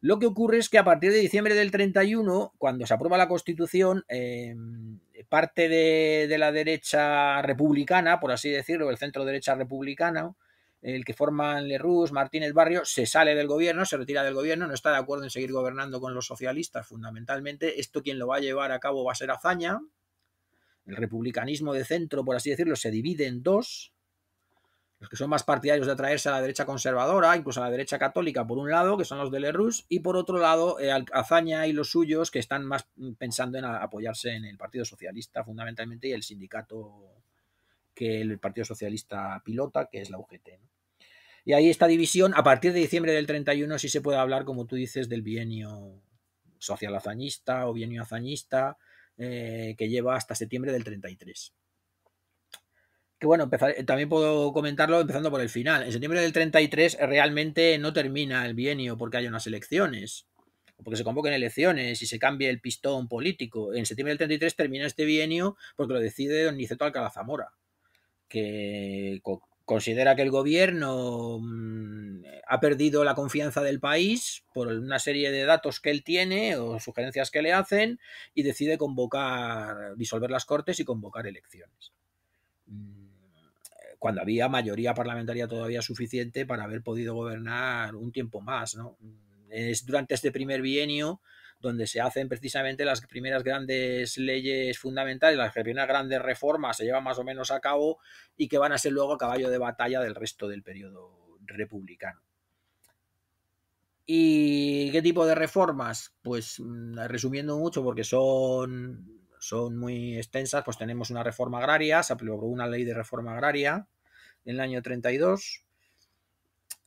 Lo que ocurre es que a partir de diciembre del 31, cuando se aprueba la Constitución, em, parte de, la derecha republicana, por así decirlo, el centro derecha republicana, el que forman Lerroux, Martínez Barrio, se sale del gobierno, se retira del gobierno, no está de acuerdo en seguir gobernando con los socialistas fundamentalmente. Esto quien lo va a llevar a cabo va a ser Azaña. El republicanismo de centro, por así decirlo, se divide en dos. Los que son más partidarios de atraerse a la derecha conservadora, incluso a la derecha católica, por un lado, que son los de Lerroux, y por otro lado, eh, Azaña y los suyos, que están más pensando en apoyarse en el Partido Socialista fundamentalmente y el sindicato que el Partido Socialista pilota, que es la UGT. Y ahí esta división, a partir de diciembre del 31, sí se puede hablar, como tú dices, del bienio social azañista o bienio azañista, eh, que lleva hasta septiembre del 33. Que bueno, también puedo comentarlo empezando por el final. En septiembre del 33 realmente no termina el bienio porque hay unas elecciones, porque se convoquen elecciones y se cambie el pistón político. En septiembre del 33 termina este bienio porque lo decide don Niceto Alcalá Zamora que considera que el gobierno mm, ha perdido la confianza del país por una serie de datos que él tiene o sugerencias que le hacen y decide convocar, disolver las cortes y convocar elecciones. Cuando había mayoría parlamentaria todavía suficiente para haber podido gobernar un tiempo más. ¿no? Es durante este primer bienio donde se hacen precisamente las primeras grandes leyes fundamentales, las primeras grandes reformas se llevan más o menos a cabo y que van a ser luego caballo de batalla del resto del periodo republicano. ¿Y qué tipo de reformas? Pues mm, resumiendo mucho, porque son, son muy extensas, pues tenemos una reforma agraria, se aprobó una ley de reforma agraria en el año 32,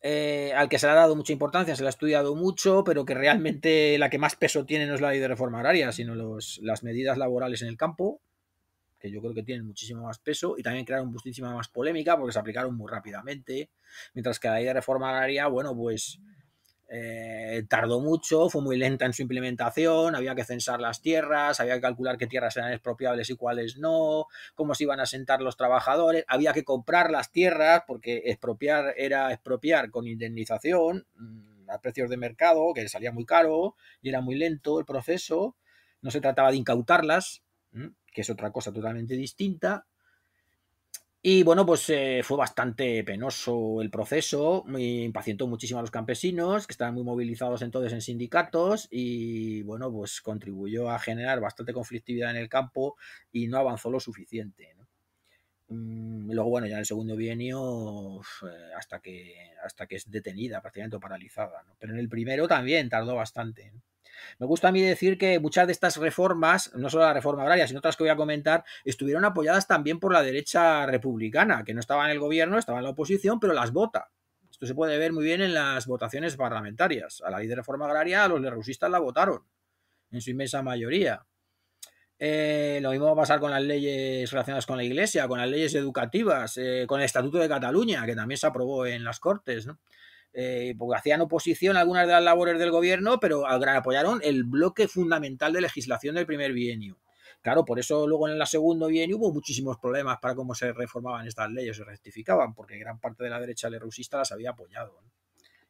eh, al que se le ha dado mucha importancia, se le ha estudiado mucho, pero que realmente la que más peso tiene no es la ley de reforma agraria, sino las medidas laborales en el campo, que yo creo que tienen muchísimo más peso y también crearon muchísima más polémica porque se aplicaron muy rápidamente, mientras que la ley de reforma agraria, bueno, pues eh, tardó mucho, fue muy lenta en su implementación, había que censar las tierras, había que calcular qué tierras eran expropiables y cuáles no, cómo se iban a sentar los trabajadores, había que comprar las tierras porque expropiar era expropiar con indemnización mm, a precios de mercado, que salía muy caro y era muy lento el proceso, no se trataba de incautarlas, que es otra cosa totalmente distinta, y bueno, pues eh, fue bastante penoso el proceso, impacientó muchísimo a los campesinos, que estaban muy movilizados entonces en sindicatos, y bueno, pues contribuyó a generar bastante conflictividad en el campo y no avanzó lo suficiente. Mm, luego, bueno, ya en el segundo bienio, hasta, que, hasta que es detenida, prácticamente paralizada. Pero en el primero también tardó bastante. Me gusta a mí decir que muchas de estas reformas, no solo la reforma agraria, sino otras que voy a comentar, estuvieron apoyadas también por la derecha republicana, que no estaba en el gobierno, estaba en la oposición, pero las vota. Esto se puede ver muy bien en las votaciones parlamentarias. A la ley de reforma agraria los lerusistas la votaron, en su inmensa mayoría. Eh, lo mismo va a pasar con las leyes relacionadas con la Iglesia, con las leyes educativas, eh, con el Estatuto de Cataluña, que también se aprobó en las Cortes. ¿no? Eh, porque hacían oposición a algunas de las labores del gobierno, pero apoyaron el bloque fundamental de legislación del primer bienio. Claro, por eso luego en el segundo bienio hubo muchísimos problemas para cómo se reformaban estas leyes, se rectificaban, porque gran parte de la derecha lerusista las había apoyado.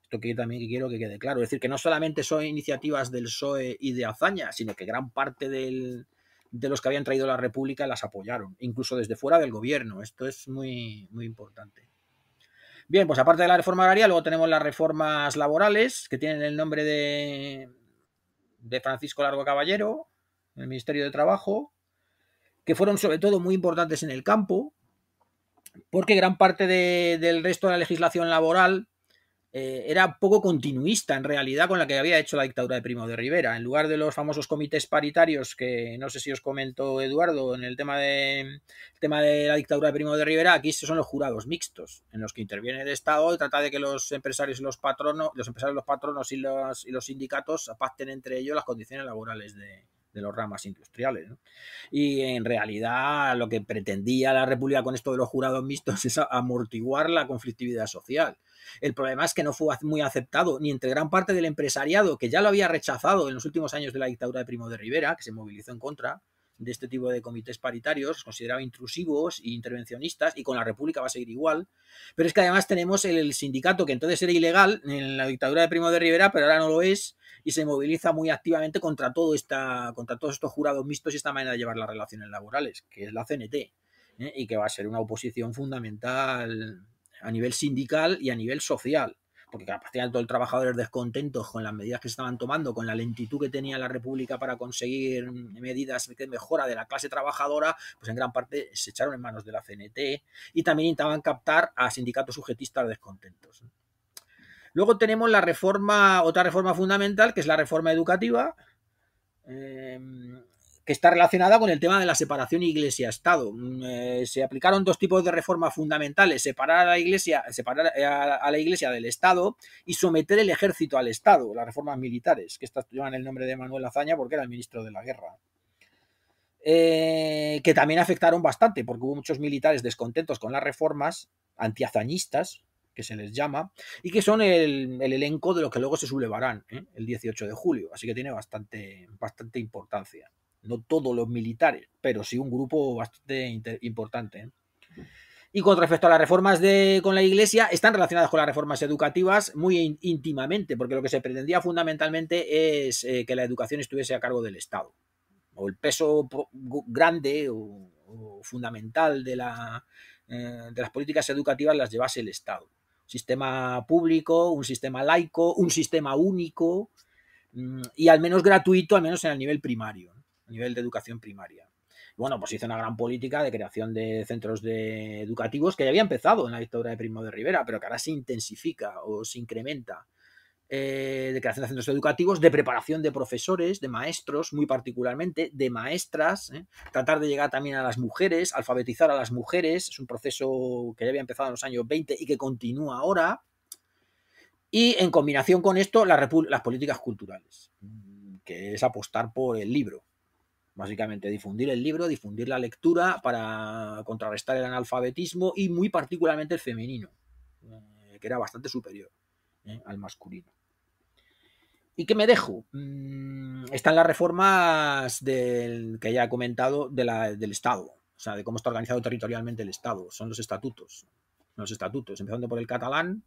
Esto que también quiero que quede claro, es decir, que no solamente son iniciativas del PSOE y de Azaña, sino que gran parte de los que habían traído la República las apoyaron, incluso desde fuera del gobierno. Esto es muy, muy importante. Bien, pues aparte de la reforma agraria, luego tenemos las reformas laborales, que tienen el nombre de, de Francisco Largo Caballero, el Ministerio de Trabajo, que fueron sobre todo muy importantes en el campo, porque gran parte del resto de la legislación laboral eh, era poco continuista en realidad con la que había hecho la dictadura de Primo de Rivera. En lugar de los famosos comités paritarios que no sé si os comentó Eduardo en el tema de, el tema de la dictadura de Primo de Rivera, aquí son los jurados mixtos, en los que interviene el Estado y trata de que los empresarios y los patronos, los empresarios, los patronos y los, y los sindicatos pacten entre ellos las condiciones laborales de, de los ramas industriales. Y en realidad lo que pretendía la República con esto de los jurados mixtos es amortiguar la conflictividad social. El problema es que no fue muy aceptado ni entre gran parte del empresariado, que ya lo había rechazado en los últimos años de la dictadura de Primo de Rivera, que se movilizó en contra de este tipo de comités paritarios, consideraba intrusivos e intervencionistas, y con la República va a seguir igual. Pero es que además tenemos el sindicato, que entonces era ilegal en la dictadura de Primo de Rivera, pero ahora no lo es, y se moviliza muy activamente contra, todo esta, contra todos estos jurados mixtos y esta manera de llevar las relaciones laborales, que es la CNT, ¿eh? y que va a ser una oposición fundamental a nivel sindical y a nivel social porque prácticamente todo el trabajadores descontentos con las medidas que estaban tomando, con la lentitud que tenía la República para conseguir medidas de mejora de la clase trabajadora, pues en gran parte se echaron en manos de la CNT y también intentaban captar a sindicatos sujetistas descontentos. Luego tenemos la reforma, otra reforma fundamental, que es la reforma educativa, eh, que está relacionada con el tema de la separación iglesia-estado. Mm, eh, se aplicaron dos tipos de reformas fundamentales: separar a la iglesia, separar a, la iglesia del Estado y someter el ejército al Estado, las reformas militares, que estas llevan el nombre de Manuel Azaña porque era el ministro de la guerra. Eh, que también afectaron bastante, porque hubo muchos militares descontentos con las reformas antiazañistas, que se les llama, y que son el, elenco de lo que luego se sublevarán ¿eh? el 18 de julio. Así que tiene bastante, bastante importancia no todos los militares, pero sí un grupo bastante importante. ¿eh? Y con respecto a las reformas de, con la Iglesia, están relacionadas con las reformas educativas muy íntimamente, porque lo que se pretendía fundamentalmente es eh, que la educación estuviese a cargo del Estado. O el peso grande o, fundamental de, la, eh, de las políticas educativas las llevase el Estado. Sistema público, un sistema laico, un sistema único mm, y al menos gratuito, al menos en el nivel primario nivel de educación primaria. Bueno, pues hizo una gran política de creación de centros educativos que ya había empezado en la dictadura de Primo de Rivera, pero que ahora se intensifica o se incrementa. Eh, de creación de centros educativos, de preparación de profesores, de maestros, muy particularmente, de maestras, ¿eh? tratar de llegar también a las mujeres, alfabetizar a las mujeres, es un proceso que ya había empezado en los años 20 y que continúa ahora, y en combinación con esto, las políticas culturales, que es apostar por el libro, Básicamente, difundir el libro, difundir la lectura para contrarrestar el analfabetismo y muy particularmente el femenino, eh, que era bastante superior eh, al masculino. ¿Y qué me dejo? Mm, están las reformas del, que ya he comentado del Estado, o sea, de cómo está organizado territorialmente el Estado. Son los estatutos. Los estatutos, empezando por el catalán.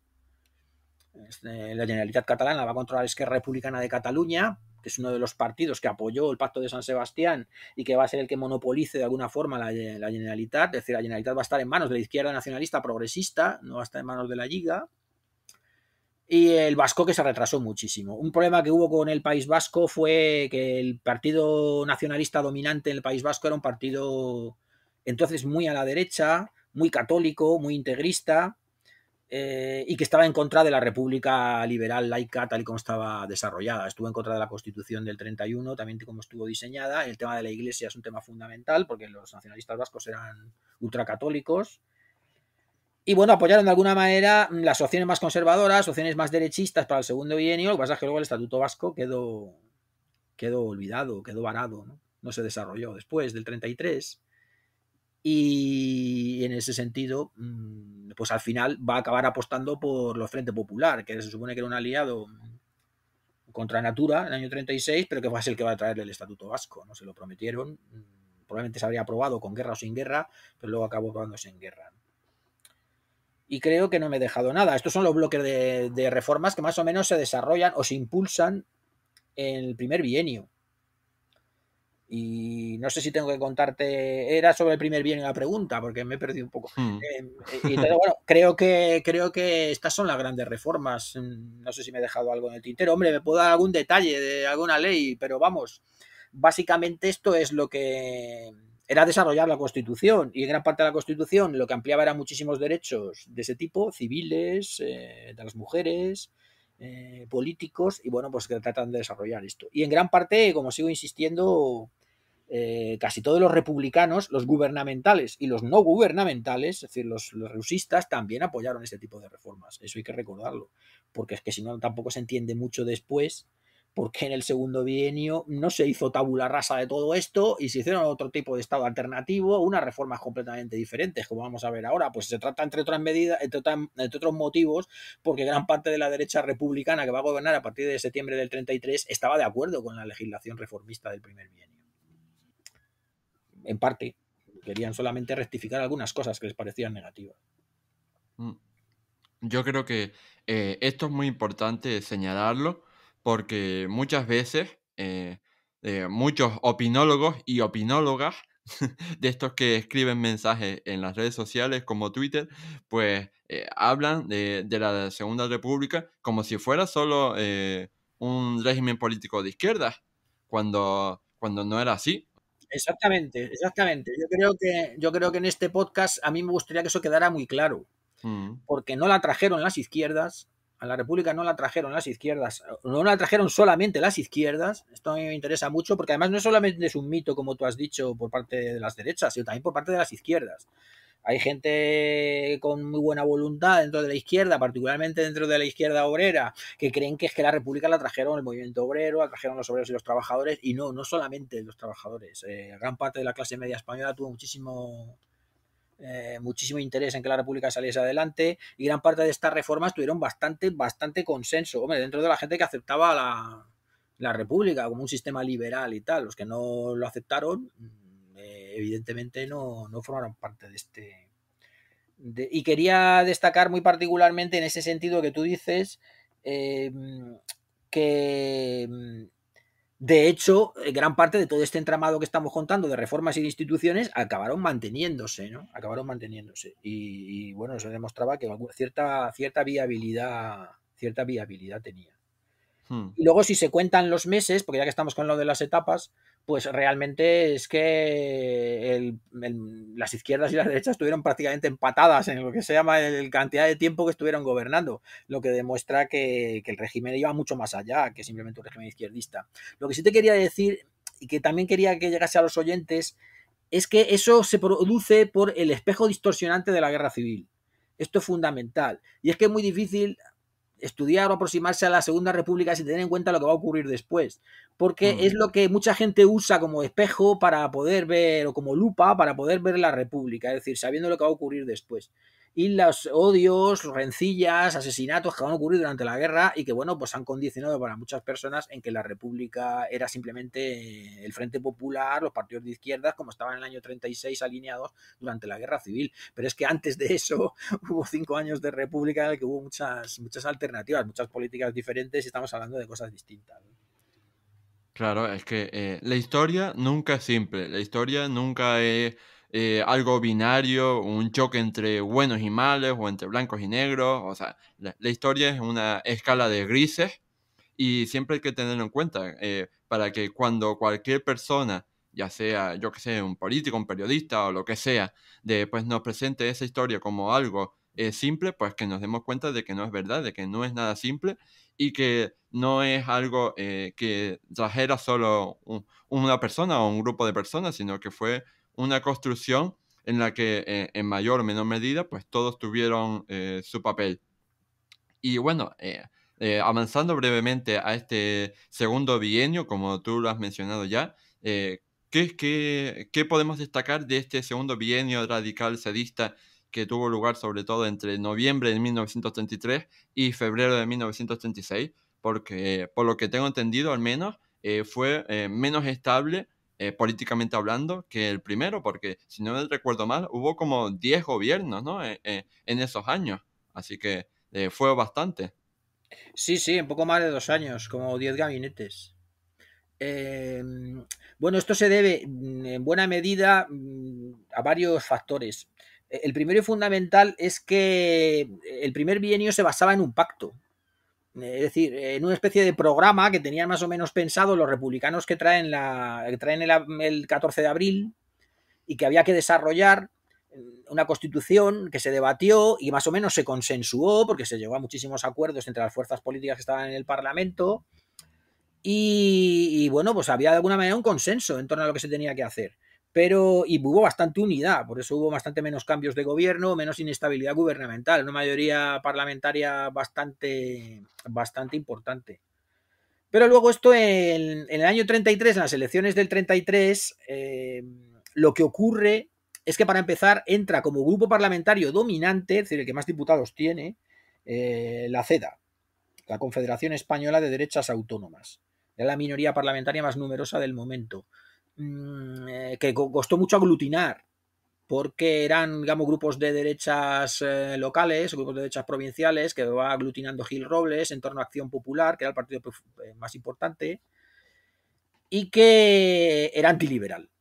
Este, la Generalitat Catalana va a controlar la Esquerra Republicana de Cataluña, que es uno de los partidos que apoyó el Pacto de San Sebastián y que va a ser el que monopolice de alguna forma la, Generalitat, es decir, la Generalitat va a estar en manos de la izquierda nacionalista progresista, no va a estar en manos de la Liga. Y el vasco que se retrasó muchísimo. Un problema que hubo con el País Vasco fue que el partido nacionalista dominante en el País Vasco era un partido entonces muy a la derecha, muy católico, muy integrista, eh, y que estaba en contra de la República Liberal laica tal y como estaba desarrollada. Estuvo en contra de la Constitución del 31, también como estuvo diseñada. El tema de la Iglesia es un tema fundamental porque los nacionalistas vascos eran ultracatólicos. Y bueno, apoyaron de alguna manera las opciones más conservadoras, opciones más derechistas para el segundo bienio. Lo que pasa es que luego el Estatuto Vasco quedó, quedó olvidado, quedó varado, ¿no? no se desarrolló después del 33 y en ese sentido, mm, pues al final va a acabar apostando por los Frente Popular, que se supone que era un aliado contra Natura en el año 36, pero que va a ser el que va a traerle el Estatuto Vasco, ¿no? Se lo prometieron, mm, probablemente se habría aprobado con guerra o sin guerra, pero luego acabó aprobándose en guerra. Y creo que no me he dejado nada. Estos son los bloques de, de reformas que más o menos se desarrollan o se impulsan en el primer bienio. Y no sé si tengo que contarte, era sobre el primer bien la pregunta, porque me he perdido un poco. Hmm. Eh, y bueno, creo que, creo que estas son las grandes reformas. Mm, no sé si me he dejado algo en el tintero. Hombre, me puedo dar algún detalle de alguna ley, pero vamos, básicamente esto es lo que era desarrollar la Constitución. Y en gran parte de la Constitución lo que ampliaba eran muchísimos derechos de ese tipo, civiles, eh, de las mujeres, eh, políticos, y bueno, pues que tratan de desarrollar esto. Y en gran parte, como sigo insistiendo, eh, casi todos los republicanos, los gubernamentales y los no gubernamentales, es decir, los, rusistas, también apoyaron este tipo de reformas. Eso hay que recordarlo, porque es que si no, tampoco se entiende mucho después porque en el segundo bienio no se hizo tabula rasa de todo esto y se hicieron otro tipo de Estado alternativo, unas reformas completamente diferentes, como vamos a ver ahora. Pues se trata, entre otras medidas, entre, otros motivos, porque gran parte de la derecha republicana que va a gobernar a partir de septiembre del 33 estaba de acuerdo con la legislación reformista del primer bienio en parte. Querían solamente rectificar algunas cosas que les parecían negativas. Mm. Yo creo que eh, esto es muy importante señalarlo porque muchas veces eh, eh, muchos opinólogos y opinólogas de estos que escriben mensajes en las redes sociales como Twitter, pues hablan de, de, la Segunda República como si fuera solo un régimen político de izquierda, cuando, cuando no era así. Exactamente, exactamente. Yo creo que, yo creo que en este podcast a mí me gustaría que eso quedara muy claro. Mm. Porque no la trajeron las izquierdas, a la República no la trajeron las izquierdas, no la trajeron solamente las izquierdas. Esto a mí me interesa mucho porque además no solamente es un mito, como tú has dicho, por parte de las derechas, sino también por parte de las izquierdas. Hay gente con muy buena voluntad dentro de la izquierda, particularmente dentro de la izquierda obrera, que creen que es que la República la trajeron el movimiento obrero, la trajeron los obreros y los trabajadores, y no, no solamente los trabajadores. Eh, gran parte de la clase media española tuvo muchísimo, eh, muchísimo interés en que la República saliese adelante, y gran parte de estas reformas tuvieron bastante, bastante consenso. Hombre, dentro de la gente que aceptaba la, la República como un sistema liberal y tal, los que no lo aceptaron evidentemente no, formaron parte de este... y quería destacar muy particularmente en ese sentido que tú dices em, que de hecho, gran parte de todo este entramado que estamos contando de reformas y de instituciones acabaron manteniéndose, ¿no? Acabaron manteniéndose. Y, bueno, eso demostraba que cierta, cierta viabilidad, cierta viabilidad tenía. Hmm. Y luego, si se cuentan los meses, porque ya que estamos con lo de las etapas, pues realmente es que las izquierdas y las derechas estuvieron prácticamente empatadas en lo que se llama el cantidad de tiempo que estuvieron gobernando, lo que demuestra que, el régimen iba mucho más allá que simplemente un régimen izquierdista. Lo que sí te quería decir, y que también quería que llegase a los oyentes, es que eso se produce por el espejo distorsionante de la guerra civil. Esto es fundamental. Y es que es muy difícil estudiar o aproximarse a la Segunda República sin tener en cuenta lo que va a ocurrir después. Porque mm. es lo que mucha gente usa como espejo para poder ver, o como lupa para poder ver la República, es decir, sabiendo lo que va a ocurrir después y los odios, rencillas, asesinatos que han ocurrido durante la guerra y que, bueno, pues han condicionado para muchas personas en que la República era simplemente el Frente Popular, los partidos de izquierdas, como estaban en el año 36 alineados durante la Guerra Civil. Pero es que antes de eso hubo cinco años de República en el que hubo muchas, muchas alternativas, muchas políticas diferentes y estamos hablando de cosas distintas. Claro, es que eh, la historia nunca es simple, la historia nunca es eh, algo binario, un choque entre buenos y malos o entre blancos y negros. O sea, la, historia es una escala de grises y siempre hay que tenerlo en cuenta eh, para que cuando cualquier persona, ya sea, yo que sé, un político, un periodista o lo que sea, de, pues nos presente esa historia como algo eh, simple, pues que nos demos cuenta de que no es verdad, de que no es nada simple y que no es algo que trajera solo una persona o un grupo de personas, sino que fue una construcción en la que eh, en mayor o menor medida pues todos tuvieron eh, su papel. Y bueno, eh, avanzando brevemente a este segundo bienio, como tú lo has mencionado ya, ¿qué, qué, qué podemos destacar de este segundo bienio radical sedista que tuvo lugar sobre todo entre noviembre de 1933 y febrero de 1936? Porque por lo que tengo entendido al menos fue menos estable eh, políticamente hablando que el primero, porque si no me recuerdo mal, hubo como 10 gobiernos ¿no? Eh, eh, en esos años, así que fue bastante. Sí, sí, un poco más de dos años, como 10 gabinetes. Em, bueno, esto se debe mm, en buena medida mm, a varios factores. E, el primero y fundamental es que el primer bienio se basaba en un pacto. Es decir, en una especie de programa que tenían más o menos pensado los republicanos que traen, la, traen el, 14 de abril y que había que desarrollar una constitución que se debatió y más o menos se consensuó, porque se llegó a muchísimos acuerdos entre las fuerzas políticas que estaban en el Parlamento, y, bueno, pues había de alguna manera un consenso en torno a lo que se tenía que hacer. Pero, y hubo bastante unidad, por eso hubo bastante menos cambios de gobierno, menos inestabilidad gubernamental, una mayoría parlamentaria bastante, bastante importante. Pero luego esto en, el año 33, en las elecciones del 33, eh, lo que ocurre es que para empezar entra como grupo parlamentario dominante, es decir, el que más diputados tiene, eh, la CEDA, la Confederación Española de Derechas Autónomas. Era la minoría parlamentaria más numerosa del momento, que costó mucho aglutinar, porque eran, grupos de derechas eh, locales, grupos de derechas provinciales, que va aglutinando Gil Robles en torno a Acción Popular, que era el partido más importante, y que era antiliberal.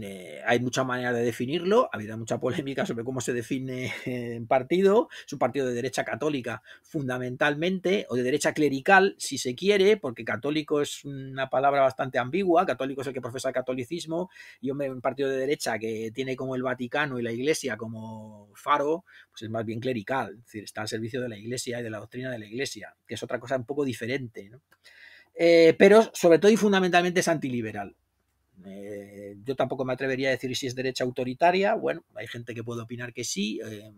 Eh, hay muchas maneras de definirlo, ha habido mucha polémica sobre cómo se define en partido. Es un partido de derecha católica fundamentalmente, o de derecha clerical, si se quiere, porque católico es una palabra bastante ambigua. Católico es el que profesa el catolicismo, y hombre, un partido de derecha que tiene como el Vaticano y la Iglesia como faro, pues es más bien clerical, es decir, está al servicio de la Iglesia y de la doctrina de la Iglesia, que es otra cosa un poco diferente. Eh, pero sobre todo y fundamentalmente es antiliberal. Eh, yo tampoco me atrevería a decir si es derecha autoritaria. Bueno, hay gente que puede opinar que sí, eh,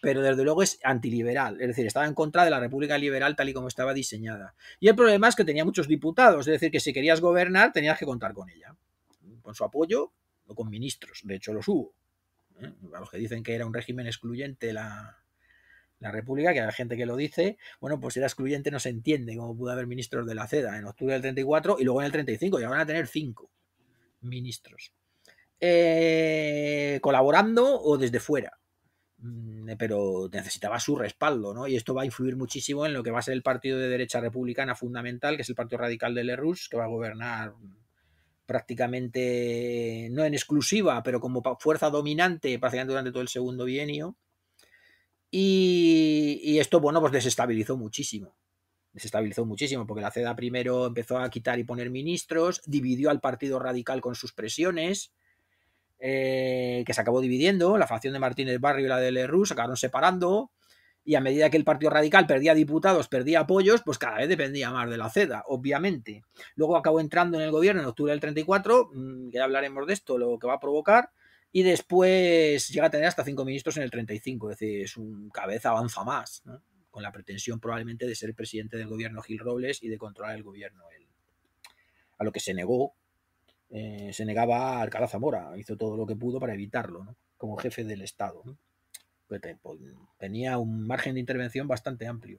pero desde luego es antiliberal. Es decir, estaba en contra de la República Liberal tal y como estaba diseñada. Y el problema es que tenía muchos diputados. Es decir, que si querías gobernar tenías que contar con ella. Con su apoyo o con ministros. De hecho, los hubo. ¿eh? A los que dicen que era un régimen excluyente la, la República, que hay gente que lo dice, bueno, pues era excluyente no se entiende cómo pudo haber ministros de la CEDA en octubre del 34 y luego en el 35, y van a tener cinco ministros. Eh, colaborando o desde fuera. Mm, pero necesitaba su respaldo, ¿no? Y esto va a influir muchísimo en lo que va a ser el partido de derecha republicana fundamental, que es el Partido Radical de Lerroux, que va a gobernar prácticamente, no en exclusiva, pero como fuerza dominante prácticamente durante todo el segundo bienio. Y, y esto, bueno, pues desestabilizó muchísimo desestabilizó muchísimo porque la CEDA primero empezó a quitar y poner ministros, dividió al Partido Radical con sus presiones, eh, que se acabó dividiendo, la facción de Martínez Barrio y la de Lerroux se acabaron separando, y a medida que el Partido Radical perdía diputados, perdía apoyos, pues cada vez dependía más de la CEDA, obviamente. Luego acabó entrando en el gobierno en octubre del 34, mm, que ya hablaremos de esto, lo que va a provocar, y después llega a tener hasta cinco ministros en el 35, es decir, es un cabeza avanza más. ¿no? Con la pretensión probablemente de ser presidente del gobierno Gil Robles y de controlar el gobierno él. A lo que se negó, eh, se negaba a Alcalá Zamora, hizo todo lo que pudo para evitarlo, ¿no? como jefe del Estado. Pues tenía un margen de intervención bastante amplio.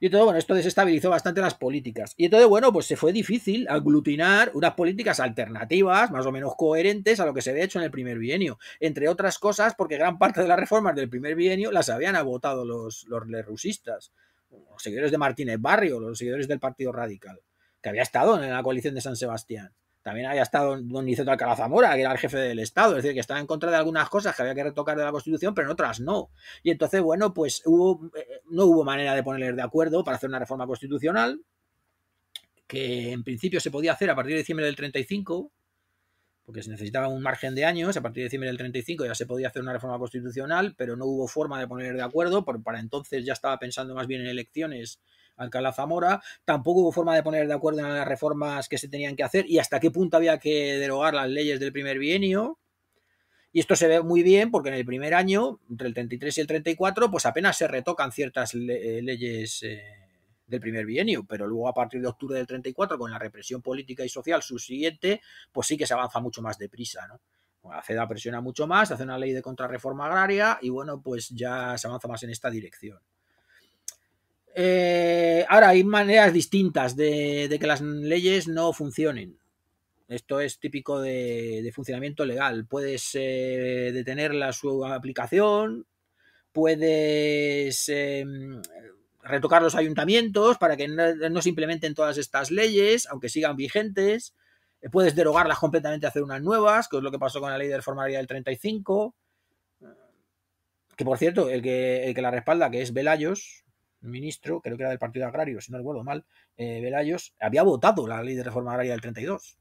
Y todo, bueno, esto desestabilizó bastante las políticas. Y entonces, bueno, pues se fue difícil aglutinar unas políticas alternativas, más o menos coherentes a lo que se había hecho en el primer bienio. Entre otras cosas, porque gran parte de las reformas del primer bienio las habían votado los, los lerusistas, los seguidores de Martínez Barrio, los seguidores del Partido Radical, que había estado en la coalición de San Sebastián también había estado don Niceto Alcalá Zamora, que era el jefe del Estado, es decir, que estaba en contra de algunas cosas que había que retocar de la Constitución, pero en otras no. Y entonces, bueno, pues hubo, eh, no hubo manera de ponerles de acuerdo para hacer una reforma constitucional, que en principio se podía hacer a partir de diciembre del 35, porque se necesitaba un margen de años, a partir de diciembre del 35 ya se podía hacer una reforma constitucional, pero no hubo forma de poner de acuerdo, porque para entonces ya estaba pensando más bien en elecciones Alcalá Zamora, tampoco hubo forma de poner de acuerdo en las reformas que se tenían que hacer y hasta qué punto había que derogar las leyes del primer bienio. Y esto se ve muy bien porque en el primer año, entre el 33 y el 34, pues apenas se retocan ciertas eh, leyes eh, del primer bienio, pero luego a partir de octubre del 34, con la represión política y social subsiguiente, pues sí que se avanza mucho más deprisa, ¿no? la CEDA presiona mucho más, hace una ley de contrarreforma agraria y bueno, pues ya se avanza más en esta dirección. Eh, ahora, hay maneras distintas de, que las leyes no funcionen. Esto es típico de, funcionamiento legal. Puedes eh, detener la, su aplicación, puedes em, retocar los ayuntamientos para que no, se implementen todas estas leyes, aunque sigan vigentes. Eh, puedes derogarlas completamente, hacer unas nuevas, que es lo que pasó con la ley de reforma del 35. Que por cierto, el que, el que la respalda, que es Velayos, ministro, creo que era del Partido Agrario, si no recuerdo mal, eh, Velayos, había votado la ley de reforma agraria del 32.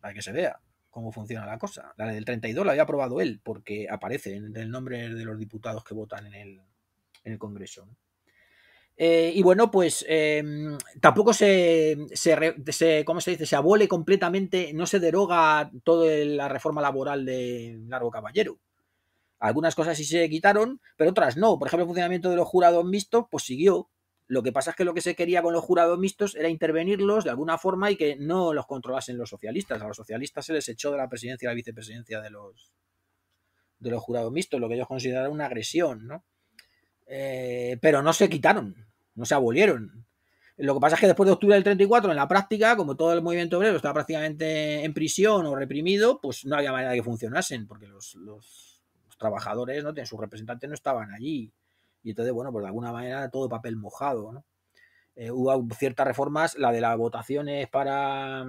Para que se vea cómo funciona la cosa. La del 32 la había aprobado él, porque aparece en el nombre de los diputados que votan en el, en el Congreso. Eh, y bueno, pues em, tampoco se, se, ¿cómo se dice? Se abole completamente, no se deroga toda la reforma laboral de Largo Caballero. Algunas cosas sí se quitaron, pero otras no. Por ejemplo, el funcionamiento de los jurados mixtos, pues siguió. Lo que pasa es que lo que se quería con los jurados mixtos era intervenirlos de alguna forma y que no los controlasen los socialistas. A los socialistas se les echó de la presidencia y la vicepresidencia de los, de los jurados mixtos, lo que ellos consideraron una agresión, ¿no? Eh, pero no se quitaron, no se abolieron. Lo que pasa es que después de octubre del 34, en la práctica, como todo el movimiento obrero estaba prácticamente en prisión o reprimido, pues no había manera de que funcionasen, porque los, trabajadores, ¿no? sus representantes no estaban allí. Y entonces, bueno, pues de alguna manera todo papel mojado. Eh, hubo ciertas reformas, la de las votaciones para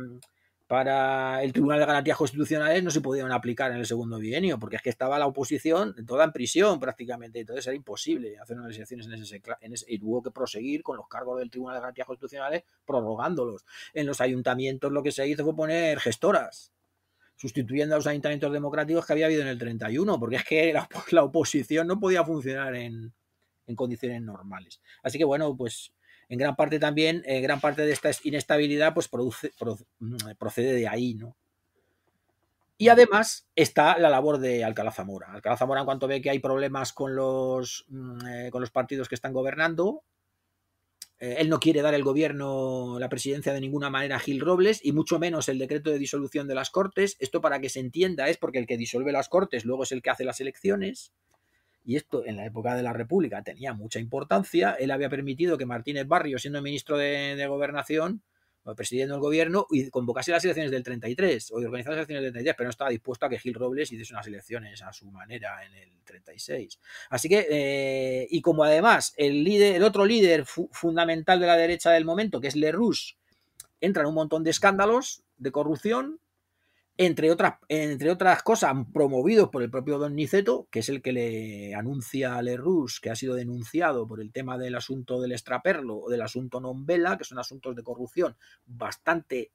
para el Tribunal de Garantías Constitucionales no se podían aplicar en el segundo bienio, porque es que estaba la oposición toda en prisión prácticamente, entonces era imposible hacer unas elecciones en ese, en ese, y tuvo que proseguir con los cargos del Tribunal de Garantías Constitucionales prorrogándolos. En los ayuntamientos lo que se hizo fue poner gestoras, sustituyendo a los ayuntamientos democráticos que había habido en el 31, porque es que la, oposición no podía funcionar en, en condiciones normales. Así que bueno, pues en gran parte también, en gran parte de esta inestabilidad, pues produce, mm, procede de ahí, ¿no? Y además está la labor de Alcalá Zamora. Alcalá Zamora, en cuanto ve que hay problemas con los, mm, eh, con los partidos que están gobernando, eh, él no quiere dar el gobierno, la presidencia de ninguna manera a Gil Robles y mucho menos el decreto de disolución de las Cortes. Esto para que se entienda es porque el que disuelve las Cortes luego es el que hace las elecciones y esto en la época de la República tenía mucha importancia, él había permitido que Martínez Barrio, siendo ministro de, Gobernación, o presidiendo el gobierno, y convocase las elecciones del 33, o organizase las elecciones del 33, pero no estaba dispuesto a que Gil Robles hiciese unas elecciones a su manera en el 36. Así que, eh, y como además el, líder, el otro líder fundamental de la derecha del momento, que es Le Rouge, entra en un montón de escándalos de corrupción, entre otras, entre otras cosas, promovidos por el propio Don Niceto, que es el que le anuncia a Lerroux que ha sido denunciado por el tema del asunto del extraperlo o del asunto Nombela, que son asuntos de corrupción bastante,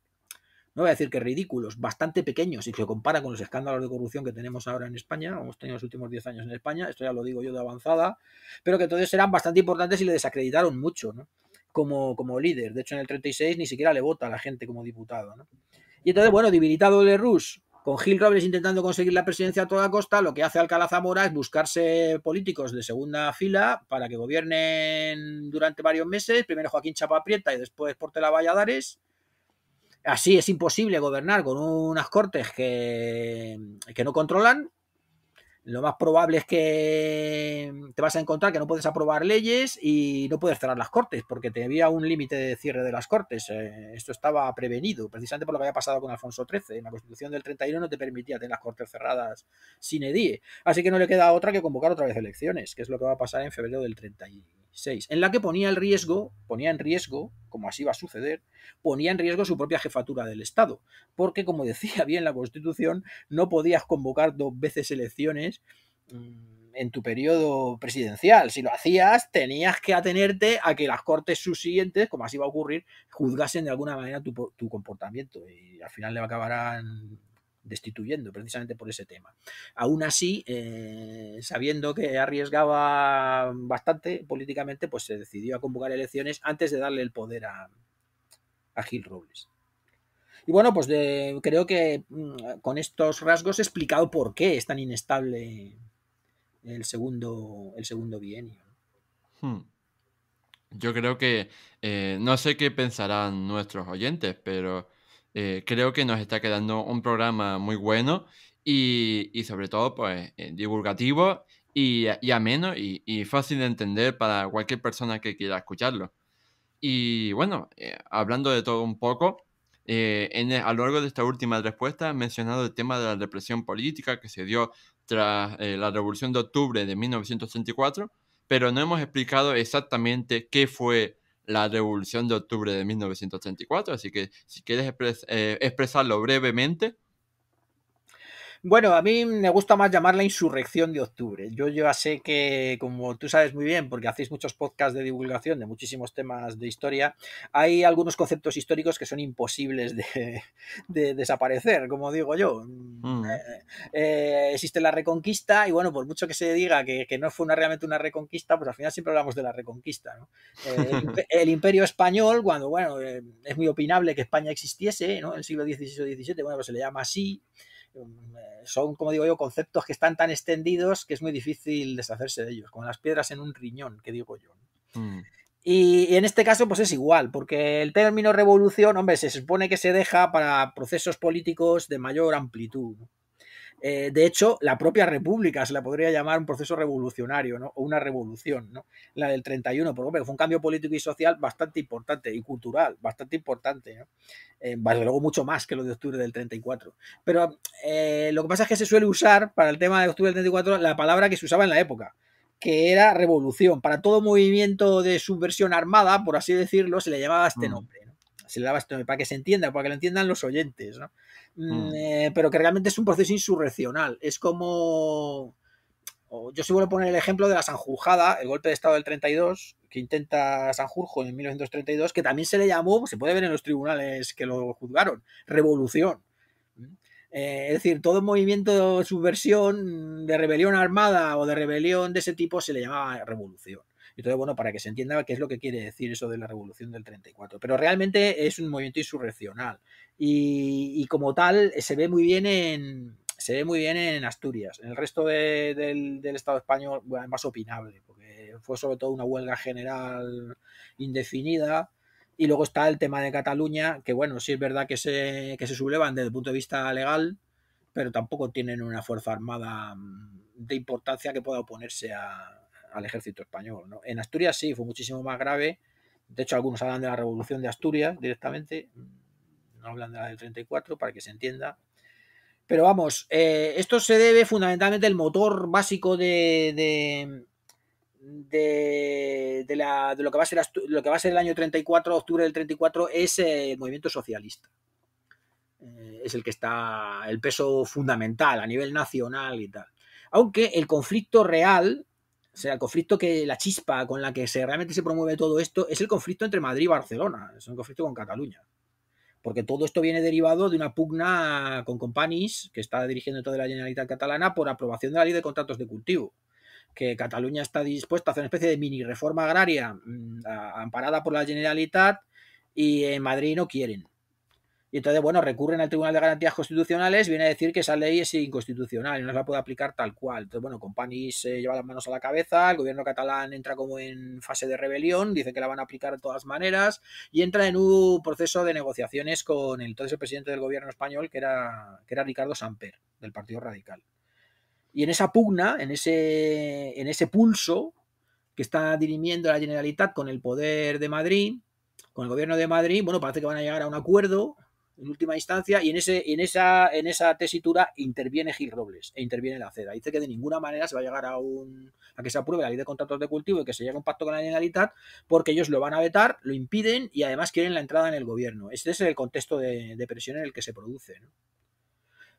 no voy a decir que ridículos, bastante pequeños y se compara con los escándalos de corrupción que tenemos ahora en España, hemos tenido los últimos 10 años en España, esto ya lo digo yo de avanzada, pero que entonces eran bastante importantes y le desacreditaron mucho, Como, como líder. De hecho, en el 36 ni siquiera le vota a la gente como diputado, ¿no? Y entonces, bueno, debilitado de Rus, con Gil Robles intentando conseguir la presidencia a toda costa, lo que hace Alcalá Zamora es buscarse políticos de segunda fila para que gobiernen durante varios meses, primero Joaquín Chapa Prieta y después Portela Valladares. Así es imposible gobernar con unas cortes que, que no controlan lo más probable es que te vas a encontrar que no puedes aprobar leyes y no puedes cerrar las cortes, porque te había un límite de cierre de las cortes. Eh, esto estaba prevenido, precisamente por lo que había pasado con Alfonso XIII. En la Constitución del 31 no te permitía tener las cortes cerradas sin edie. Así que no le queda otra que convocar otra vez elecciones, que es lo que va a pasar en febrero del 31 en la que ponía el riesgo, ponía en riesgo, como así va a suceder, ponía en riesgo su propia jefatura del Estado, porque como decía bien la Constitución, no podías convocar dos veces elecciones mm, en tu periodo presidencial. Si lo hacías, tenías que atenerte a que las cortes subsiguientes, como así va a ocurrir, juzgasen de alguna manera tu, tu comportamiento y al final le acabarán destituyendo precisamente por ese tema. Aún así, eh, sabiendo que arriesgaba bastante políticamente, pues se decidió a convocar elecciones antes de darle el poder a, a Gil Robles. Y bueno, pues creo que mm, con estos rasgos he explicado por qué es tan inestable el segundo, el segundo bienio. Hmm. Yo creo que eh, no sé qué pensarán nuestros oyentes, pero eh, creo que nos está quedando un programa muy bueno y, y sobre todo pues eh, divulgativo y, y ameno y, y, fácil de entender para cualquier persona que quiera escucharlo. Y bueno, eh, hablando de todo un poco, en a lo largo de esta última respuesta he mencionado el tema de la represión política que se dio tras la Revolución de Octubre de 1934, pero no hemos explicado exactamente qué fue la Revolución de Octubre de 1934, así que si quieres eh, expresarlo brevemente. Bueno, a mí me gusta más llamarla insurrección de octubre. Yo ya sé que, como tú sabes muy bien, porque hacéis muchos podcasts de divulgación de muchísimos temas de historia, hay algunos conceptos históricos que son imposibles de, desaparecer, como digo yo. Mm. Eh, eh, existe la reconquista y bueno, por mucho que se diga que, no fue una, realmente una reconquista, pues al final siempre hablamos de la reconquista. Eh, el, imperio español, cuando, bueno, es muy opinable que España existiese, ¿no? En el siglo XVI o XVII, bueno, pues se le llama así son, como digo yo, conceptos que están tan extendidos que es muy difícil deshacerse de ellos, como las piedras en un riñón, que digo yo. Mm. Y, en este caso, pues es igual, porque el término revolución, hombre, se supone que se deja para procesos políticos de mayor amplitud. Eh, de hecho, la propia República se la podría llamar un proceso revolucionario, ¿no? O una revolución, ¿no? La del 31, porque fue un cambio político y social bastante importante y cultural, bastante importante, ¿no? Eh, luego mucho más que lo de octubre del 34. Pero eh, lo que pasa es que se suele usar para el tema de octubre del 34 la palabra que se usaba en la época, que era revolución. Para todo movimiento de subversión armada, por así decirlo, se le llamaba este mm. nombre. Se le daba este nombre para que se entienda, para que lo entiendan los oyentes. ¿no? Mm, mm. Eh, pero que realmente es un proceso insurreccional. Es como. Yo suelo poner el ejemplo de la Sanjurjada, el golpe de Estado del 32, que intenta Sanjurjo en 1932, que también se le llamó, se puede ver en los tribunales que lo juzgaron, revolución. Eh, es decir, todo movimiento de subversión, de rebelión armada o de rebelión de ese tipo se le llamaba revolución. Entonces, bueno, para que se entienda qué es lo que quiere decir eso de la revolución del 34. Pero realmente es un movimiento insurreccional y, como tal se ve muy bien en, se ve muy bien en Asturias. En el resto del, Estado español, es más opinable, porque fue sobre todo una huelga general indefinida. Y luego está el tema de Cataluña, que bueno, sí es verdad que se, que se sublevan desde el punto de vista legal, pero tampoco tienen una fuerza armada de importancia que pueda oponerse al ejército español. En Asturias sí, fue muchísimo más grave. De hecho, algunos hablan de la revolución de Asturias directamente, no hablan de la del 34 para que se entienda. Pero vamos, eh, esto se debe fundamentalmente al motor básico de, de, lo, que va a ser, lo que va a ser el año 34, octubre del 34, es el movimiento socialista. Eh, es el que está, el peso fundamental a nivel nacional y tal. Aunque el conflicto real o sea, el conflicto que la chispa con la que realmente se promueve todo esto es el conflicto entre Madrid y Barcelona, es un conflicto con Cataluña. Porque todo esto viene derivado de una pugna con Companys, que está dirigiendo toda la Generalitat catalana, por aprobación de la ley de contratos de cultivo. Que Cataluña está dispuesta a hacer una especie de mini reforma agraria mm, amparada por la Generalitat y en Madrid no quieren. Y entonces, bueno, recurren al Tribunal de Garantías Constitucionales, viene a decir que esa ley es inconstitucional y no se la puede aplicar tal cual. Entonces, bueno, Companys se lleva las manos a la cabeza, el gobierno catalán entra como en fase de rebelión, dice que la van a aplicar de todas maneras y entra en un proceso de negociaciones con el entonces el presidente del gobierno español, que era, que era Ricardo Samper, del Partido Radical. Y en esa pugna, en ese, en ese pulso que está dirimiendo la Generalitat con el poder de Madrid, con el gobierno de Madrid, bueno, parece que van a llegar a un acuerdo en última instancia, y en, ese, en, esa, en esa tesitura interviene Gil Robles e interviene la CEDA. Dice que de ninguna manera se va a llegar a, un, a que se apruebe la ley de contratos de cultivo y que se llegue a un pacto con la Generalitat, porque ellos lo van a vetar, lo impiden y además quieren la entrada en el gobierno. Este es el contexto de, presión en el que se produce.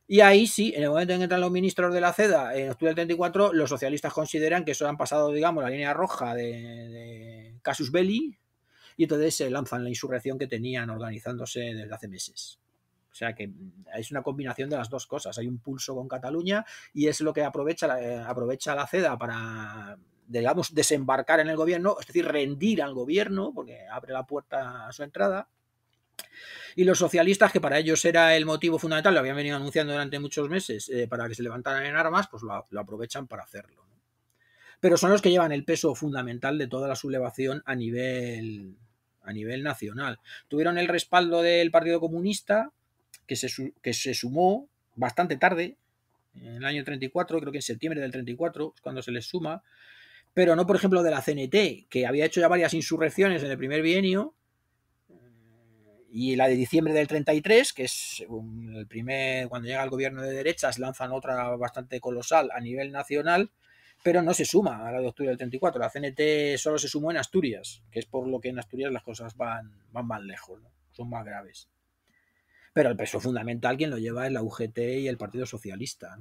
Y ahí sí, en el momento en que entran los ministros de la CEDA, en octubre del 34, los socialistas consideran que eso han pasado, digamos, la línea roja de, Casus Belli, y entonces se lanzan la insurrección que tenían organizándose desde hace meses. O sea que es una combinación de las dos cosas. Hay un pulso con Cataluña y es lo que aprovecha la, eh, aprovecha la CEDA para, digamos, desembarcar en el gobierno, es decir, rendir al gobierno, porque abre la puerta a su entrada. Y los socialistas, que para ellos era el motivo fundamental, lo habían venido anunciando durante muchos meses, eh, para que se levantaran en armas, pues lo, aprovechan para hacerlo. Pero son los que llevan el peso fundamental de toda la sublevación a nivel, a nivel nacional. Tuvieron el respaldo del Partido Comunista, que se, que se sumó bastante tarde, en el año 34, creo que en septiembre del 34 es cuando se les suma, pero no, por ejemplo, de la CNT, que había hecho ya varias insurrecciones en el primer bienio, y la de diciembre del 33, que es el primer, cuando llega el gobierno de derechas, lanzan otra bastante colosal a nivel nacional, pero no se suma a la de octubre del 34. La CNT solo se sumó en Asturias, que es por lo que en Asturias las cosas van, van más lejos, son más graves. pero el peso fundamental quien lo lleva es la UGT y el Partido Socialista.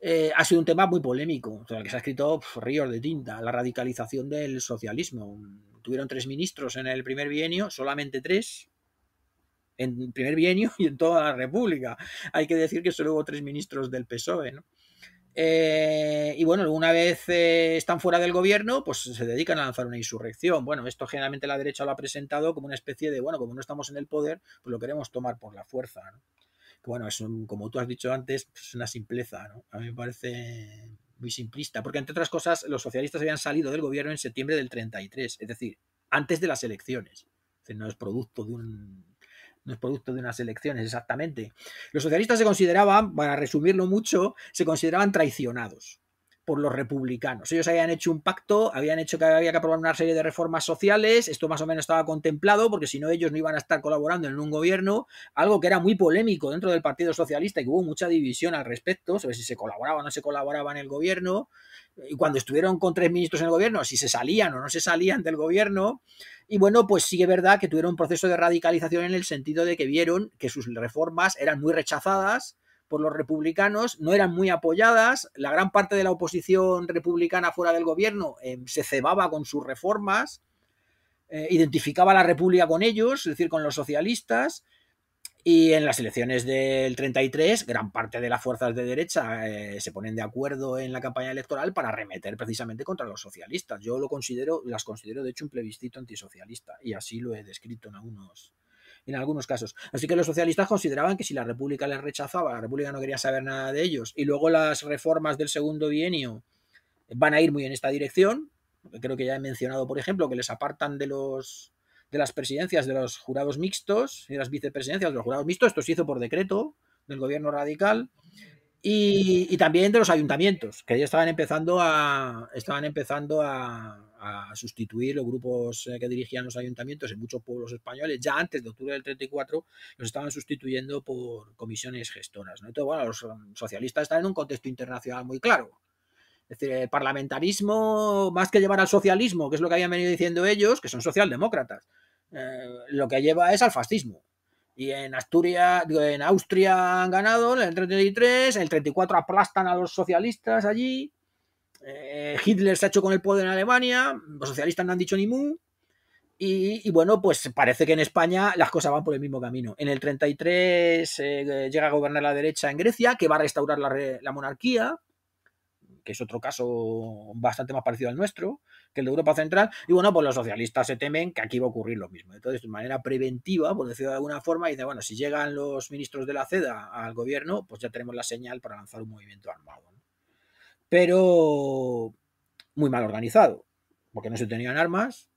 Eh, ha sido un tema muy polémico, sobre el que se ha escrito ríos de tinta, la radicalización del socialismo. Tuvieron tres ministros en el primer bienio, solamente tres, en el primer bienio y en toda la República. Hay que decir que solo hubo tres ministros del PSOE. ¿no? Eh, y bueno, una vez eh, están fuera del gobierno, pues se dedican a lanzar una insurrección. Bueno, esto generalmente la derecha lo ha presentado como una especie de, bueno, como no estamos en el poder, pues lo queremos tomar por la fuerza. ¿no? bueno, es como tú has dicho antes, pues es una simpleza, ¿no? A mí me parece muy simplista, porque entre otras cosas, los socialistas habían salido del gobierno en septiembre del 33, es decir, antes de las elecciones. no es producto de un no es producto de unas elecciones exactamente. Los socialistas se consideraban, para resumirlo mucho, se consideraban traicionados por los republicanos. Ellos habían hecho un pacto, habían hecho que había que aprobar una serie de reformas sociales, esto más o menos estaba contemplado, porque si no ellos no iban a estar colaborando en un gobierno, algo que era muy polémico dentro del Partido Socialista y que hubo mucha división al respecto, sobre si se colaboraba o no se colaboraba en el gobierno, y cuando estuvieron con tres ministros en el gobierno, si se salían o no se salían del gobierno, y bueno, pues sí que es verdad que tuvieron un proceso de radicalización en el sentido de que vieron que sus reformas eran muy rechazadas, por los republicanos, no eran muy apoyadas, la gran parte de la oposición republicana fuera del gobierno eh, se cebaba con sus reformas, eh, identificaba a la República con ellos, es decir, con los socialistas, y en las elecciones del 33, gran parte de las fuerzas de derecha eh, se ponen de acuerdo en la campaña electoral para arremeter precisamente contra los socialistas. Yo lo considero, las considero de hecho un plebiscito antisocialista, y así lo he descrito en algunos, en algunos casos. Así que los socialistas consideraban que si la República les rechazaba, la República no quería saber nada de ellos, y luego las reformas del segundo bienio van a ir muy en esta dirección, creo que ya he mencionado, por ejemplo, que les apartan de los de las presidencias de los jurados mixtos y las vicepresidencias de los jurados mixtos, esto se hizo por decreto del gobierno radical, y, también de los ayuntamientos, que ya estaban empezando a, estaban empezando a, sustituir los grupos eh, que dirigían los ayuntamientos en muchos pueblos españoles, ya antes de octubre del 34, los estaban sustituyendo por comisiones gestoras. ¿no? Entonces, bueno, los um, socialistas están en un contexto internacional muy claro. Es decir, el parlamentarismo, más que llevar al socialismo, que es lo que habían venido diciendo ellos, que son socialdemócratas, eh, lo que lleva es al fascismo. Y en Asturias, en Austria han ganado en el 33, en el 34 aplastan a los socialistas allí. Eh, Hitler se ha hecho con el poder en Alemania, los socialistas no han dicho ni mu. Y, bueno, pues parece que en España las cosas van por el mismo camino. En el 33 eh, llega a gobernar la derecha en Grecia, que va a restaurar la monarquía, que es otro caso bastante más parecido al nuestro que el de Europa Central. Y bueno, pues los socialistas se temen que aquí va a ocurrir lo mismo. Entonces, de manera preventiva, por decirlo de alguna forma, dice, bueno, si llegan los ministros de la CEDA al gobierno, pues ya tenemos la señal para lanzar un movimiento armado. Pero muy mal organizado, porque no se tenían armas,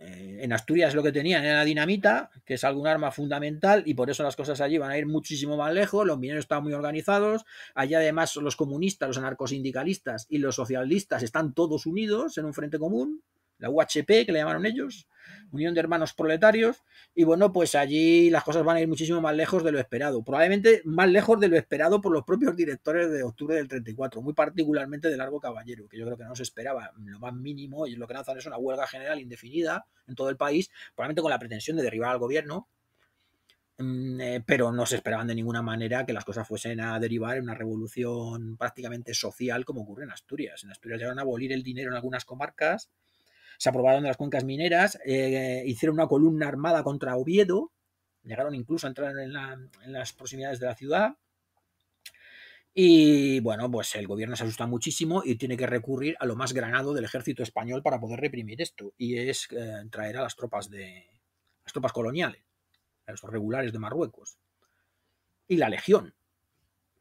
eh, en Asturias lo que tenían era la dinamita, que es algún arma fundamental, y por eso las cosas allí van a ir muchísimo más lejos. Los mineros están muy organizados. Allí, además, los comunistas, los anarcosindicalistas y los socialistas están todos unidos en un frente común la UHP, que le llamaron ellos, Unión de Hermanos Proletarios, y bueno, pues allí las cosas van a ir muchísimo más lejos de lo esperado, probablemente más lejos de lo esperado por los propios directores de octubre del 34, muy particularmente de Largo Caballero, que yo creo que no se esperaba lo más mínimo, y lo que lanzan es una huelga general indefinida en todo el país, probablemente con la pretensión de derribar al gobierno, mm, eh, pero no se esperaban de ninguna manera que las cosas fuesen a derivar en una revolución prácticamente social como ocurre en Asturias. En Asturias llegaron a abolir el dinero en algunas comarcas, se aprobaron las cuencas mineras, eh, hicieron una columna armada contra Oviedo, llegaron incluso a entrar en, las proximidades de la ciudad. Y bueno, pues el gobierno se asusta muchísimo y tiene que recurrir a lo más granado del ejército español para poder reprimir esto. Y es eh, traer a las tropas de. las tropas coloniales, a los regulares de Marruecos. Y la legión,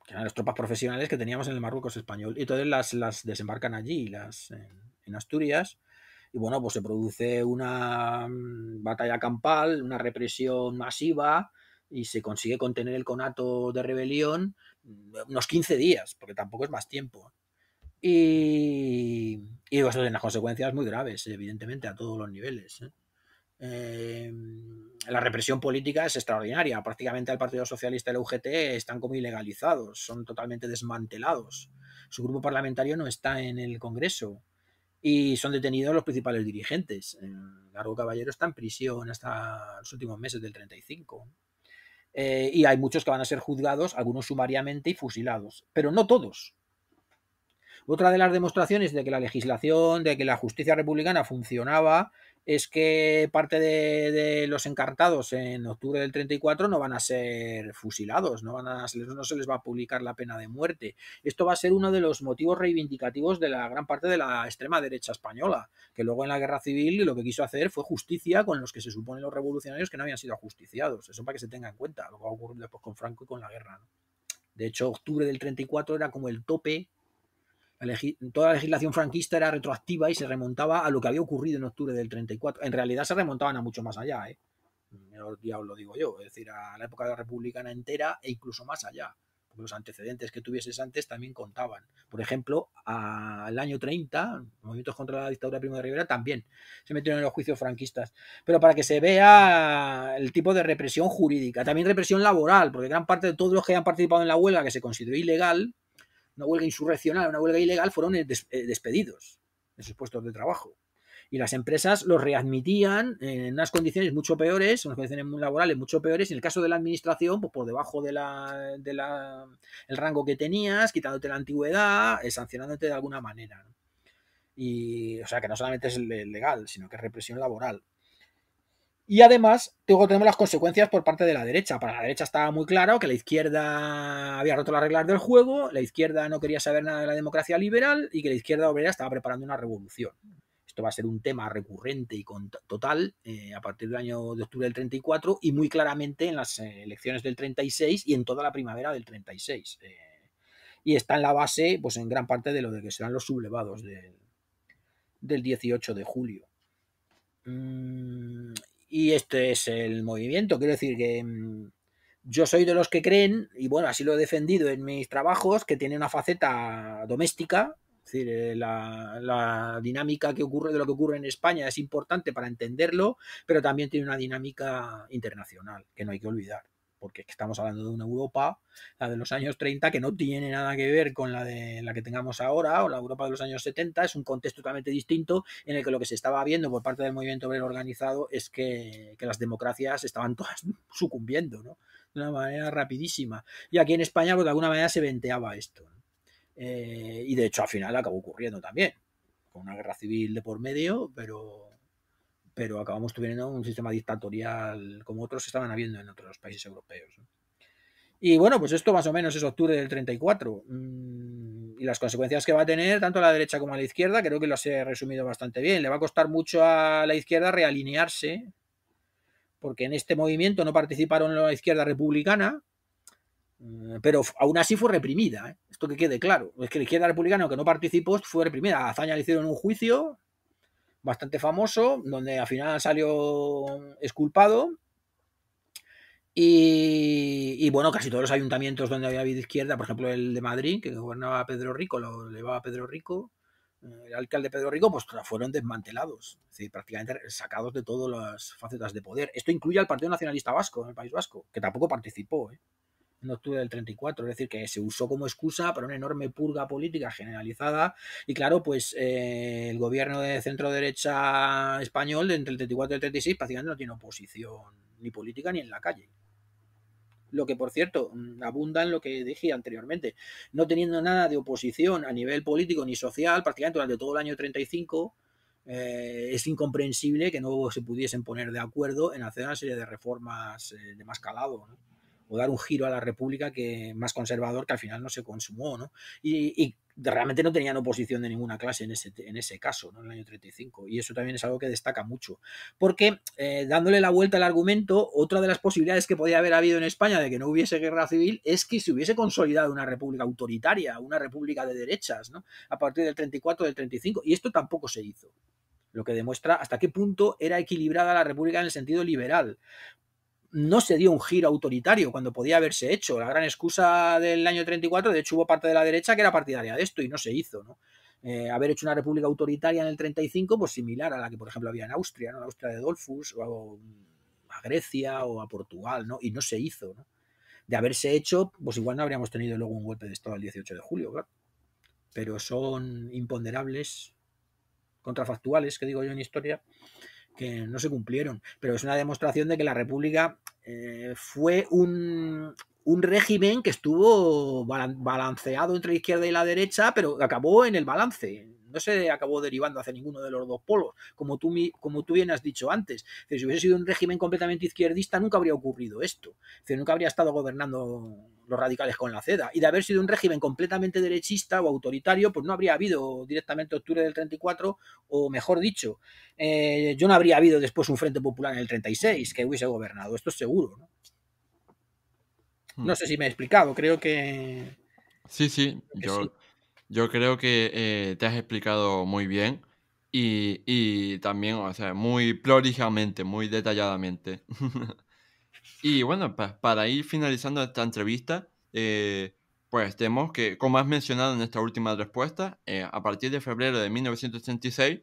que eran las tropas profesionales que teníamos en el Marruecos español. Y entonces las, las desembarcan allí, las, en Asturias, y bueno, pues se produce una mm, batalla campal, una represión masiva y se consigue contener el conato de rebelión mm, unos 15 días, porque tampoco es más tiempo. Y, y eso tiene unas consecuencias muy graves, evidentemente, a todos los niveles. ¿eh? Em, la represión política es extraordinaria. Prácticamente el Partido Socialista y la UGT están como ilegalizados, son totalmente desmantelados. Su grupo parlamentario no está en el Congreso y son detenidos los principales dirigentes. Largo Caballero está en prisión hasta los últimos meses del 35. Eh, y hay muchos que van a ser juzgados, algunos sumariamente y fusilados, pero no todos. Otra de las demostraciones de que la legislación, de que la justicia republicana funcionaba, es que parte de, los encartados en octubre del 34 no van a ser fusilados, no, van a, no se les va a publicar la pena de muerte. Esto va a ser uno de los motivos reivindicativos de la gran parte de la extrema derecha española, que luego en la guerra civil lo que quiso hacer fue justicia con los que se suponen los revolucionarios que no habían sido ajusticiados. Eso para que se tenga en cuenta, lo que va a después con Franco y con la guerra. De hecho, octubre del 34 era como el tope toda la legislación franquista era retroactiva y se remontaba a lo que había ocurrido en octubre del 34. En realidad se remontaban a mucho más allá, ¿eh? ya os lo digo yo, es decir, a la época la republicana entera e incluso más allá. Porque los antecedentes que tuvieses antes también contaban. Por ejemplo, al año 30, movimientos contra la dictadura Primo de Rivera también se metieron en los juicios franquistas. Pero para que se vea el tipo de represión jurídica, también represión laboral, porque gran parte de todos los que han participado en la huelga que se consideró ilegal, una huelga insurreccional, una huelga ilegal, fueron eh, despedidos de sus puestos de trabajo. Y las empresas los readmitían en unas condiciones mucho peores, unas condiciones laborales mucho peores. En el caso de la administración, pues por debajo del de rango que tenías, quitándote la antigüedad, eh, sancionándote de alguna manera. Y, o sea, que no solamente es legal, sino que es represión laboral. Y además, luego tenemos las consecuencias por parte de la derecha. Para la derecha estaba muy claro que la izquierda había roto las reglas del juego, la izquierda no quería saber nada de la democracia liberal y que la izquierda obrera estaba preparando una revolución. Esto va a ser un tema recurrente y total eh, a partir del año de octubre del 34 y muy claramente en las elecciones del 36 y en toda la primavera del 36. Eh, y está en la base, pues en gran parte de lo de que serán los sublevados del 18 de julio. Mm, y este es el movimiento. Quiero decir que mm, yo soy de los que creen, y bueno, así lo he defendido en mis trabajos, que tiene una faceta doméstica. Es decir, eh, la, la, dinámica que ocurre de lo que ocurre en España es importante para entenderlo, pero también tiene una dinámica internacional que no hay que olvidar porque estamos hablando de una Europa, la de los años 30, que no tiene nada que ver con la de la que tengamos ahora, o la Europa de los años 70, es un contexto totalmente distinto en el que lo que se estaba viendo por parte del movimiento obrero organizado es que, las democracias estaban todas sucumbiendo, ¿no? De una manera rapidísima. Y aquí en España, pues de alguna manera se venteaba esto. Eh, y de hecho al final acabó ocurriendo también, con una guerra civil de por medio, pero pero acabamos teniendo un sistema dictatorial como otros estaban habiendo en otros países europeos. Y bueno, pues esto más o menos es octubre del 34. Mm, y las consecuencias que va a tener tanto a la derecha como a la izquierda, creo que lo he resumido bastante bien. Le va a costar mucho a la izquierda realinearse, porque en este movimiento no participaron la izquierda republicana, mm, pero aún así fue reprimida. ¿eh? Esto que quede claro. Es que la izquierda republicana, que no participó, fue reprimida. A Azaña le hicieron un juicio bastante famoso, donde al final salió esculpado. Y, bueno, casi todos los ayuntamientos donde había habido izquierda, por ejemplo el de Madrid, que gobernaba Pedro Rico, lo llevaba Pedro Rico, el alcalde Pedro Rico, pues fueron desmantelados, prácticamente sacados de todas las facetas de poder. Esto incluye al Partido Nacionalista Vasco, en el País Vasco, que tampoco participó. ¿eh? En octubre del 34, es decir, que se usó como excusa para una enorme purga política generalizada y claro, pues eh, el gobierno de centro derecha español entre el 34 y el 36 prácticamente no tiene oposición ni política ni en la calle. Lo que, por cierto, mm, abunda en lo que dije anteriormente. No teniendo nada de oposición a nivel político ni social, prácticamente durante todo el año 35, eh, es incomprensible que no se pudiesen poner de acuerdo en hacer una serie de reformas eh, de más calado. ¿no? O dar un giro a la República que más conservador que al final no se consumó, ¿no? Y, realmente no tenían oposición de ninguna clase en ese, en ese caso, ¿no? En el año 35. Y eso también es algo que destaca mucho. Porque, eh, dándole la vuelta al argumento, otra de las posibilidades que podía haber habido en España de que no hubiese guerra civil es que se hubiese consolidado una república autoritaria, una república de derechas, ¿no? A partir del 34, del 35. Y esto tampoco se hizo lo que demuestra hasta qué punto era equilibrada la República en el sentido liberal, no se dio un giro autoritario cuando podía haberse hecho. La gran excusa del año 34, de hecho hubo parte de la derecha que era partidaria de esto y no se hizo, ¿no? Eh, haber hecho una república autoritaria en el 35, pues similar a la que, por ejemplo, había en Austria, ¿no? Austria de Dolfus, o a Grecia o a Portugal, ¿no? Y no se hizo, ¿no? De haberse hecho, pues igual no habríamos tenido luego un golpe de Estado el 18 de julio, claro. Pero son imponderables, contrafactuales, que digo yo en historia, que no se cumplieron. Pero es una demostración de que la República eh, fue un, un régimen que estuvo balanceado entre la izquierda y la derecha, pero acabó en el balance. No se acabó derivando hacia ninguno de los dos polos, como tú, como tú bien has dicho antes. Si hubiese sido un régimen completamente izquierdista, nunca habría ocurrido esto. Nunca habría estado gobernando los radicales con la CEDA. Y de haber sido un régimen completamente derechista o autoritario, pues no habría habido directamente octubre del 34, o mejor dicho, eh, yo no habría habido después un Frente Popular en el 36 que hubiese gobernado. Esto es seguro. ¿no? No sé si me he explicado, creo que... Sí, sí, yo, yo creo que eh, te has explicado muy bien y, también, o sea, muy prolijamente, muy detalladamente. y bueno, para ir finalizando esta entrevista, eh, pues tenemos que, como has mencionado en esta última respuesta, eh, a partir de febrero de 1936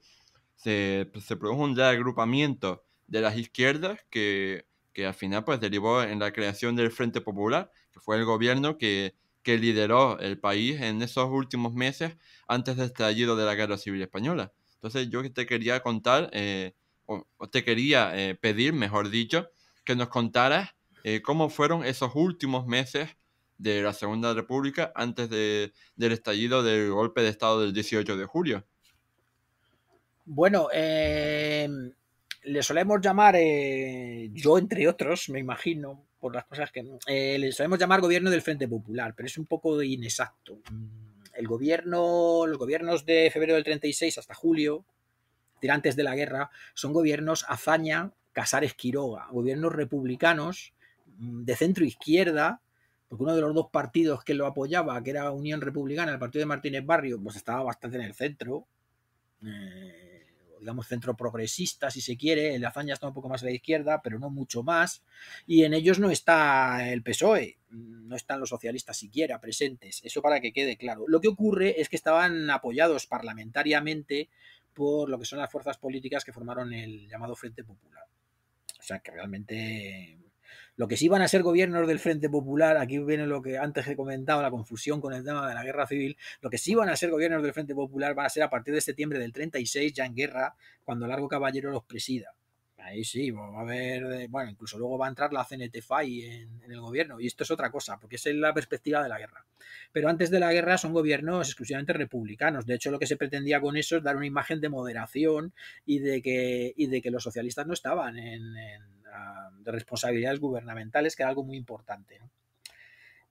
se, se produjo un reagrupamiento de las izquierdas que que al final pues derivó en la creación del Frente Popular, que fue el gobierno que, que lideró el país en esos últimos meses antes del estallido de la Guerra Civil Española. Entonces yo te quería contar, eh, o, te quería eh, pedir, mejor dicho, que nos contaras eh, cómo fueron esos últimos meses de la Segunda República antes de, del estallido del golpe de Estado del 18 de julio. Bueno, eh, le solemos llamar, eh, yo entre otros, me imagino, por las cosas que... Eh, le solemos llamar gobierno del Frente Popular, pero es un poco inexacto. Mm, el gobierno, los gobiernos de febrero del 36 hasta julio, tirantes de la guerra, son gobiernos Azaña, Casares Quiroga, gobiernos republicanos mm, de centro izquierda, porque uno de los dos partidos que lo apoyaba, que era Unión Republicana, el partido de Martínez Barrio, pues estaba bastante en el centro. Eh, digamos, centro progresista, si se quiere. El Azaña está un poco más a la izquierda, pero no mucho más. Y en ellos no está el PSOE, no están los socialistas siquiera presentes. Eso para que quede claro. Lo que ocurre es que estaban apoyados parlamentariamente por lo que son las fuerzas políticas que formaron el llamado Frente Popular. O sea que realmente lo que sí van a ser gobiernos del Frente Popular, aquí viene lo que antes he comentado, la confusión con el tema de la guerra civil, lo que sí van a ser gobiernos del Frente Popular van a ser a partir de septiembre del 36, ya en guerra, cuando Largo Caballero los presida. Ahí sí, va a haber, bueno, incluso luego va a entrar la CNT-FAI en, en, el gobierno, y esto es otra cosa, porque es la perspectiva de la guerra. Pero antes de la guerra son gobiernos exclusivamente republicanos. De hecho, lo que se pretendía con eso es dar una imagen de moderación y de que, y de que los socialistas no estaban en, en de responsabilidades gubernamentales, que era algo muy importante.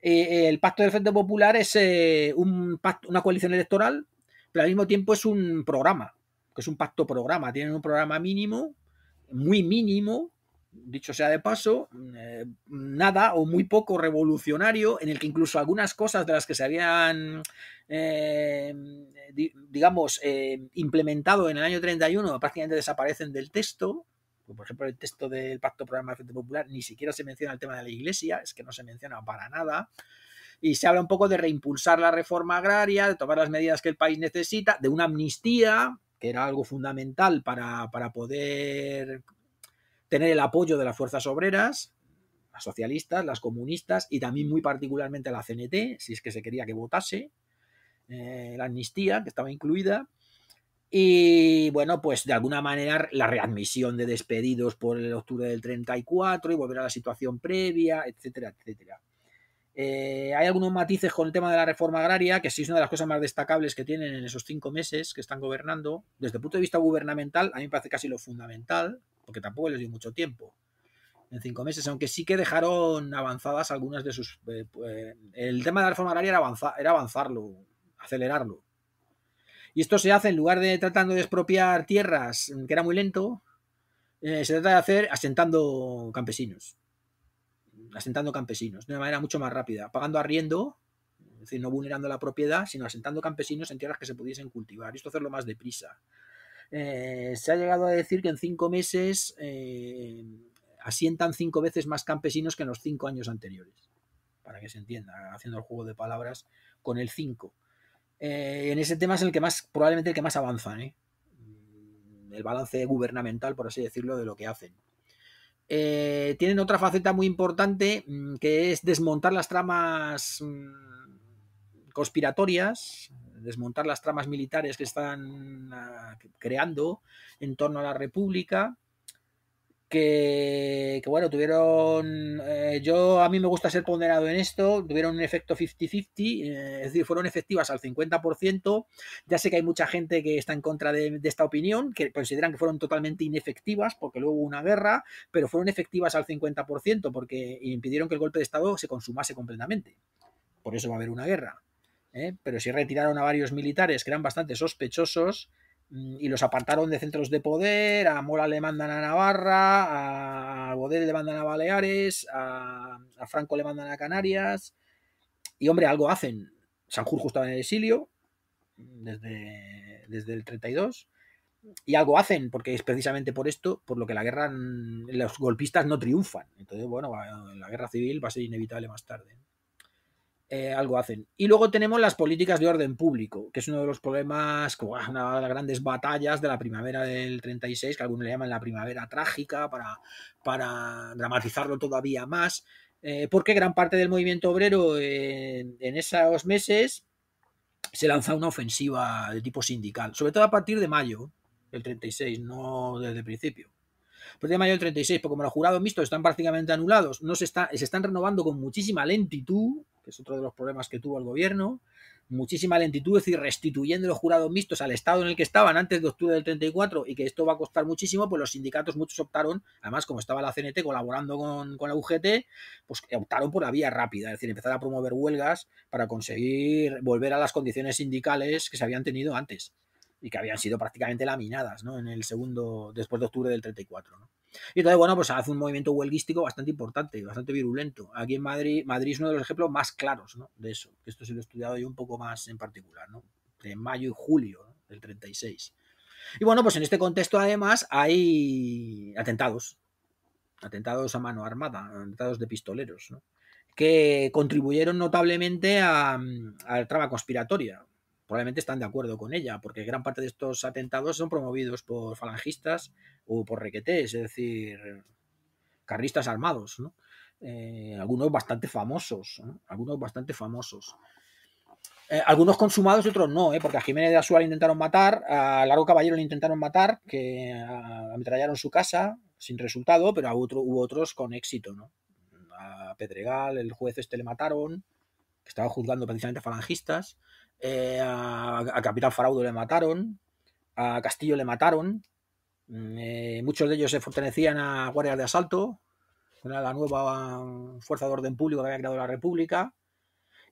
Eh, el Pacto del Frente Popular es eh, un pacto, una coalición electoral, pero al mismo tiempo es un programa, que es un pacto programa. Tienen un programa mínimo, muy mínimo, dicho sea de paso, eh, nada o muy poco revolucionario, en el que incluso algunas cosas de las que se habían, digamos, implementado en el año 31 prácticamente desaparecen del texto. Por ejemplo, el texto del Pacto Programa de Frente Popular ni siquiera se menciona el tema de la Iglesia, es que no se menciona para nada. Y se habla un poco de reimpulsar la reforma agraria, de tomar las medidas que el país necesita, de una amnistía, que era algo fundamental para, para poder tener el apoyo de las fuerzas obreras, las socialistas, las comunistas y también muy particularmente la CNT, si es que se quería que votase, eh, la amnistía que estaba incluida. Y bueno, pues de alguna manera la readmisión de despedidos por el octubre del 34 y volver a la situación previa, etcétera, etcétera. Eh, hay algunos matices con el tema de la reforma agraria, que sí es una de las cosas más destacables que tienen en esos cinco meses que están gobernando. Desde el punto de vista gubernamental, a mí me parece casi lo fundamental, porque tampoco les dio mucho tiempo en cinco meses, aunque sí que dejaron avanzadas algunas de sus... Eh, pues, el tema de la reforma agraria era, era avanzarlo, acelerarlo. Y esto se hace en lugar de tratando de expropiar tierras, mm, que era muy lento, eh, se trata de hacer asentando campesinos. Asentando campesinos, de una manera mucho más rápida, pagando arriendo, es decir, no vulnerando la propiedad, sino asentando campesinos en tierras que se pudiesen cultivar. Y esto hacerlo más deprisa. Eh, se ha llegado a decir que en cinco meses eh, asientan cinco veces más campesinos que en los cinco años anteriores. Para que se entienda, haciendo el juego de palabras con el cinco. Eh, en ese tema es el que más, probablemente el que más avanza, ¿eh? el balance gubernamental, por así decirlo, de lo que hacen. Eh, tienen otra faceta muy importante mm, que es desmontar las tramas mm, conspiratorias, desmontar las tramas militares que están ah, creando en torno a la República que, bueno, tuvieron, eh, yo a mí me gusta ser ponderado en esto, tuvieron un efecto 50-50, eh, es decir, fueron efectivas al 50%, ya sé que hay mucha gente que está en contra de, esta opinión, que consideran que fueron totalmente inefectivas porque luego hubo una guerra, pero fueron efectivas al 50% porque impidieron que el golpe de Estado se consumase completamente, por eso va a haber una guerra. ¿eh? Pero si retiraron a varios militares que eran bastante sospechosos, y los apartaron de centros de poder, a Mora le mandan a Navarra, a Bodel le mandan a Baleares, a, Franco le mandan a Canarias, y hombre, algo hacen. Sanjurjo estaba en el exilio desde, desde el 32, y algo hacen, porque es precisamente por esto, por lo que la guerra, los golpistas no triunfan. Entonces, bueno, la guerra civil va a ser inevitable más tarde. Eh, algo hacen. Y luego tenemos las políticas de orden público, que es uno de los problemas, como una de las grandes batallas de la primavera del 36, que algunos le llaman la primavera trágica, para, para dramatizarlo todavía más, eh, porque gran parte del movimiento obrero en esos meses se lanza una ofensiva de tipo sindical, sobre todo a partir de mayo del 36, no desde el principio. De mayo del 36, porque como los jurados mixtos están prácticamente anulados, no se, está, se están renovando con muchísima lentitud, que es otro de los problemas que tuvo el gobierno, muchísima lentitud, es decir, restituyendo los jurados mixtos al estado en el que estaban antes de octubre del 34 y que esto va a costar muchísimo, pues los sindicatos muchos optaron, además como estaba la CNT colaborando con la UGT, pues optaron por la vía rápida, es decir, empezar a promover huelgas para conseguir volver a las condiciones sindicales que se habían tenido antes y que habían sido prácticamente laminadas ¿no? en el segundo, después de octubre del 34. ¿no? Y entonces, bueno, pues hace un movimiento huelguístico bastante importante, bastante virulento. Aquí en Madrid, Madrid es uno de los ejemplos más claros ¿no? de eso. Esto sí lo he estudiado yo un poco más en particular, ¿no? De mayo y julio del 36. Y bueno, pues en este contexto además hay atentados, atentados a mano armada, atentados de pistoleros, ¿no? que contribuyeron notablemente a, a la trama conspiratoria probablemente están de acuerdo con ella, porque gran parte de estos atentados son promovidos por falangistas o por requetés, es decir, carristas armados, eh, algunos bastante famosos, algunos bastante famosos. Eh, algunos consumados y otros no, ¿eh? porque a Jiménez de Asual intentaron matar, a Largo Caballero le intentaron matar, que ametrallaron su casa sin resultado, pero a hubo otros con éxito. ¿no? A Pedregal, el juez este le mataron, que estaba juzgando precisamente falangistas. Eh, a, Capitán Faraudo le mataron, a Castillo le mataron, mm, eh, muchos de ellos se pertenecían a guardias de asalto, era la nueva fuerza de orden público que había creado la República,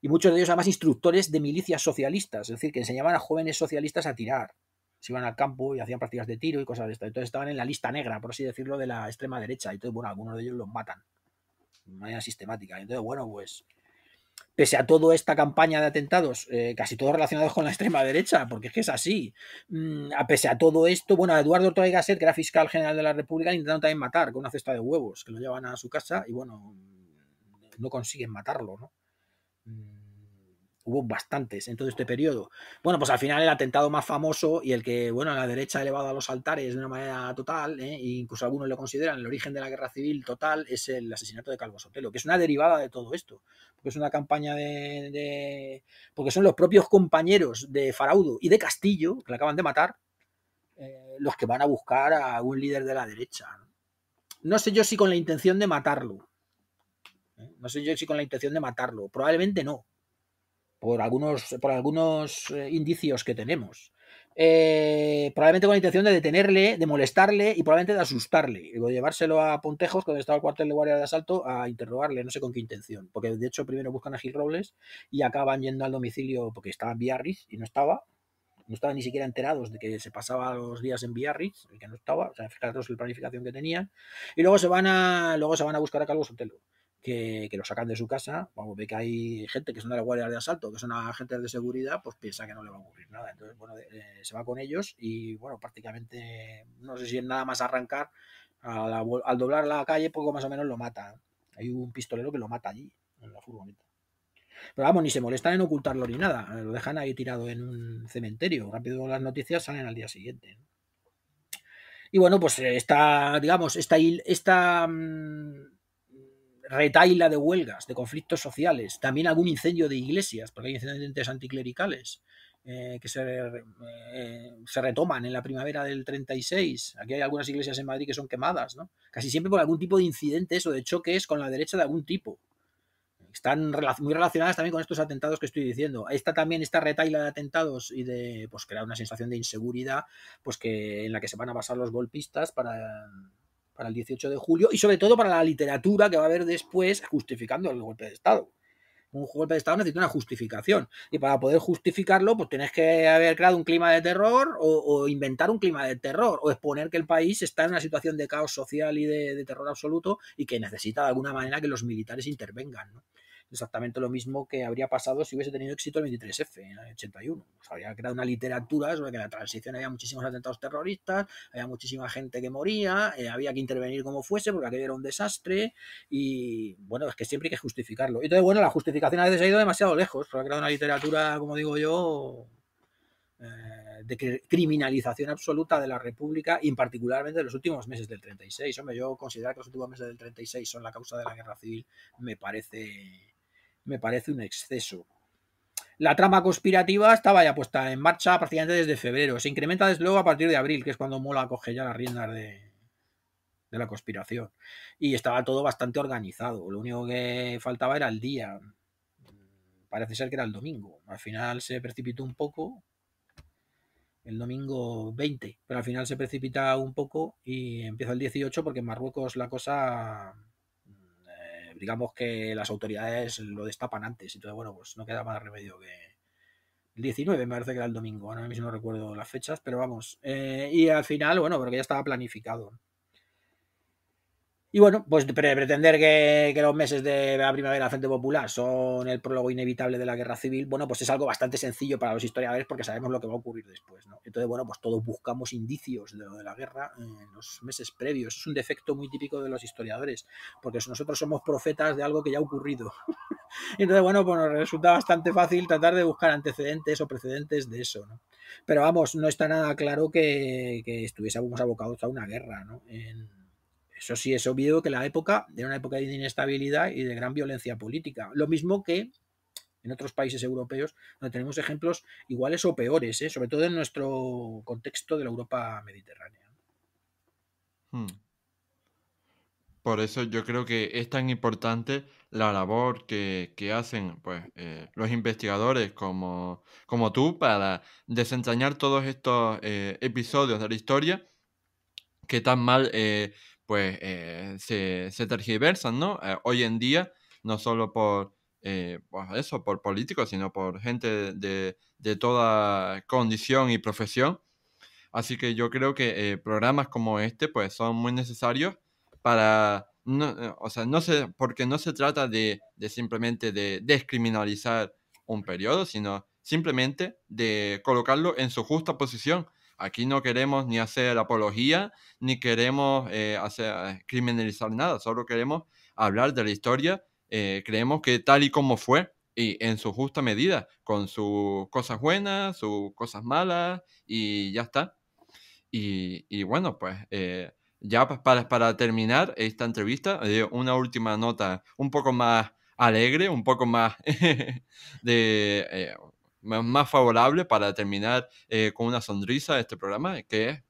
y muchos de ellos además instructores de milicias socialistas, es decir, que enseñaban a jóvenes socialistas a tirar. Se iban al campo y hacían prácticas de tiro y cosas de esto. Entonces estaban en la lista negra, por así decirlo, de la extrema derecha. Y entonces, bueno, algunos de ellos los matan de manera sistemática. Entonces, bueno, pues pese a toda esta campaña de atentados, eh, casi todos relacionados con la extrema derecha, porque es que es así, mm, a pese a todo esto, bueno, Eduardo Ortega y Gasset, que era fiscal general de la República, intentaron también matar con una cesta de huevos, que lo llevan a su casa y bueno, no consiguen matarlo, ¿no? Mm, hubo bastantes en todo este periodo. Bueno, pues al final el atentado más famoso y el que, bueno, la derecha ha elevado a los altares de una manera total, ¿eh? e incluso algunos lo consideran el origen de la guerra civil total, es el asesinato de Calvo Sotelo, que es una derivada de todo esto, porque es una campaña de... porque son los propios compañeros de Faraudo y de Castillo, que le acaban de matar, eh, los que van a buscar a un líder de la derecha. No sé yo si con la intención de matarlo. ¿eh? No sé yo si con la intención de matarlo. Probablemente no por algunos, por algunos eh, indicios que tenemos. Eh, probablemente con la intención de detenerle, de molestarle y probablemente de asustarle. de llevárselo a Pontejos, donde estaba el cuartel de guardia de asalto, a interrogarle, no sé con qué intención. Porque de hecho primero buscan a Gil Robles y acaban yendo al domicilio porque estaba en Biarritz y no estaba. No estaban ni siquiera enterados de que se pasaba los días en Biarritz, y que no estaba. O sea, fijaros la planificación que tenían. Y luego se van a, luego se van a buscar a Carlos Sotelo que, lo sacan de su casa, vamos, ve que hay gente que son de la guardia de asalto, que son agentes de seguridad, pues piensa que no le va a ocurrir nada. Entonces, bueno, eh, se va con ellos y, bueno, prácticamente, no sé si es nada más arrancar, al doblar la calle, poco más o menos lo mata. Hay un pistolero que lo mata allí, en la furgoneta. Pero vamos, ni se molestan en ocultarlo ni nada, lo dejan ahí tirado en un cementerio. Rápido las noticias salen al día siguiente. Y bueno, pues esta, digamos, esta, esta mm, retaila de huelgas, de conflictos sociales, también algún incendio de iglesias, porque hay incidentes anticlericales, eh, que se, eh, se, retoman en la primavera del 36. Aquí hay algunas iglesias en Madrid que son quemadas, ¿no? Casi siempre por algún tipo de incidentes o de choques con la derecha de algún tipo. Están muy relacionadas también con estos atentados que estoy diciendo. Esta también, esta retaila de atentados y de pues crear una sensación de inseguridad, pues que en la que se van a basar los golpistas para, para el 18 de julio y sobre todo para la literatura que va a haber después justificando el golpe de Estado un golpe de Estado necesita una justificación. Y para poder justificarlo, pues tienes que haber creado un clima de terror o, inventar un clima de terror o exponer que el país está en una situación de caos social y de, de terror absoluto y que necesita de alguna manera que los militares intervengan. ¿no? Exactamente lo mismo que habría pasado si hubiese tenido éxito el 23F en el 81. Se habría creado una literatura sobre que en la transición había muchísimos atentados terroristas, había muchísima gente que moría, eh, había que intervenir como fuese porque aquello era un desastre y bueno, es que siempre hay que justificarlo. Entonces, bueno, la justificación a veces ha ido demasiado lejos, ha creado una literatura, como digo yo, eh, de criminalización absoluta de la República y en particularmente de los últimos meses del 36. Hombre, yo considero que los últimos meses del 36 son la causa de la guerra civil, me parece me parece un exceso. La trama conspirativa estaba ya puesta en marcha prácticamente desde febrero. Se incrementa desde luego a partir de abril, que es cuando Mola coge ya las riendas de, de la conspiración. Y estaba todo bastante organizado. Lo único que faltaba era el día. Parece ser que era el domingo. Al final se precipitó un poco. El domingo 20. Pero al final se precipita un poco y empieza el 18 porque en Marruecos la cosa digamos que las autoridades lo destapan antes. Entonces, bueno, pues no queda más remedio que. El 19 me parece que era el domingo, ahora mismo no recuerdo las fechas, pero vamos. Eh, y al final, bueno, porque ya estaba planificado. Y bueno, pues pretender que, los meses de la primavera Frente Popular son el prólogo inevitable de la guerra civil, bueno, pues es algo bastante sencillo para los historiadores porque sabemos lo que va a ocurrir después, ¿no? Entonces, bueno, pues todos buscamos indicios de lo de la guerra en los meses previos. Es un defecto muy típico de los historiadores, porque nosotros somos profetas de algo que ya ha ocurrido. Entonces, bueno, pues nos resulta bastante fácil tratar de buscar antecedentes o precedentes de eso, ¿no? Pero vamos, no está nada claro que, que estuviésemos abocados a una guerra, ¿no? En, eso sí es obvio que la época era una época de inestabilidad y de gran violencia política. Lo mismo que en otros países europeos, donde tenemos ejemplos iguales o peores, ¿eh? sobre todo en nuestro contexto de la Europa mediterránea. Hmm. Por eso yo creo que es tan importante la labor que, hacen pues, eh, los investigadores como, como, tú para desentrañar todos estos eh, episodios de la historia que tan mal pues eh, se, tergiversan, ¿no? Eh, hoy en día, no solo por, eh, pues eso, por políticos, sino por gente de, toda condición y profesión. Así que yo creo que programas como este, pues son muy necesarios para, no, o sea, no se, porque no se trata de, de simplemente de descriminalizar un periodo, sino simplemente de colocarlo en su justa posición Aquí no queremos ni hacer apología, ni queremos eh, hacer, eh, criminalizar nada, solo queremos hablar de la historia. Eh, creemos que tal y como fue, y en su justa medida, con sus cosas buenas, sus cosas malas, y ya está. Y, bueno, pues ya para, para terminar esta entrevista, una última nota un poco más alegre, un poco más de más favorable para terminar eh, con una sonrisa este programa, que es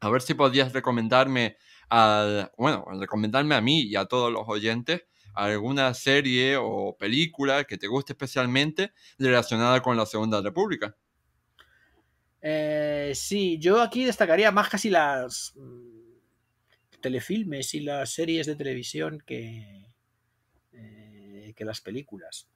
a ver si podías recomendarme al, bueno, recomendarme a mí y a todos los oyentes alguna serie o película que te guste especialmente relacionada con la Segunda República. Eh, sí, yo aquí destacaría más casi las mm, telefilmes y las series de televisión que, eh, que las películas.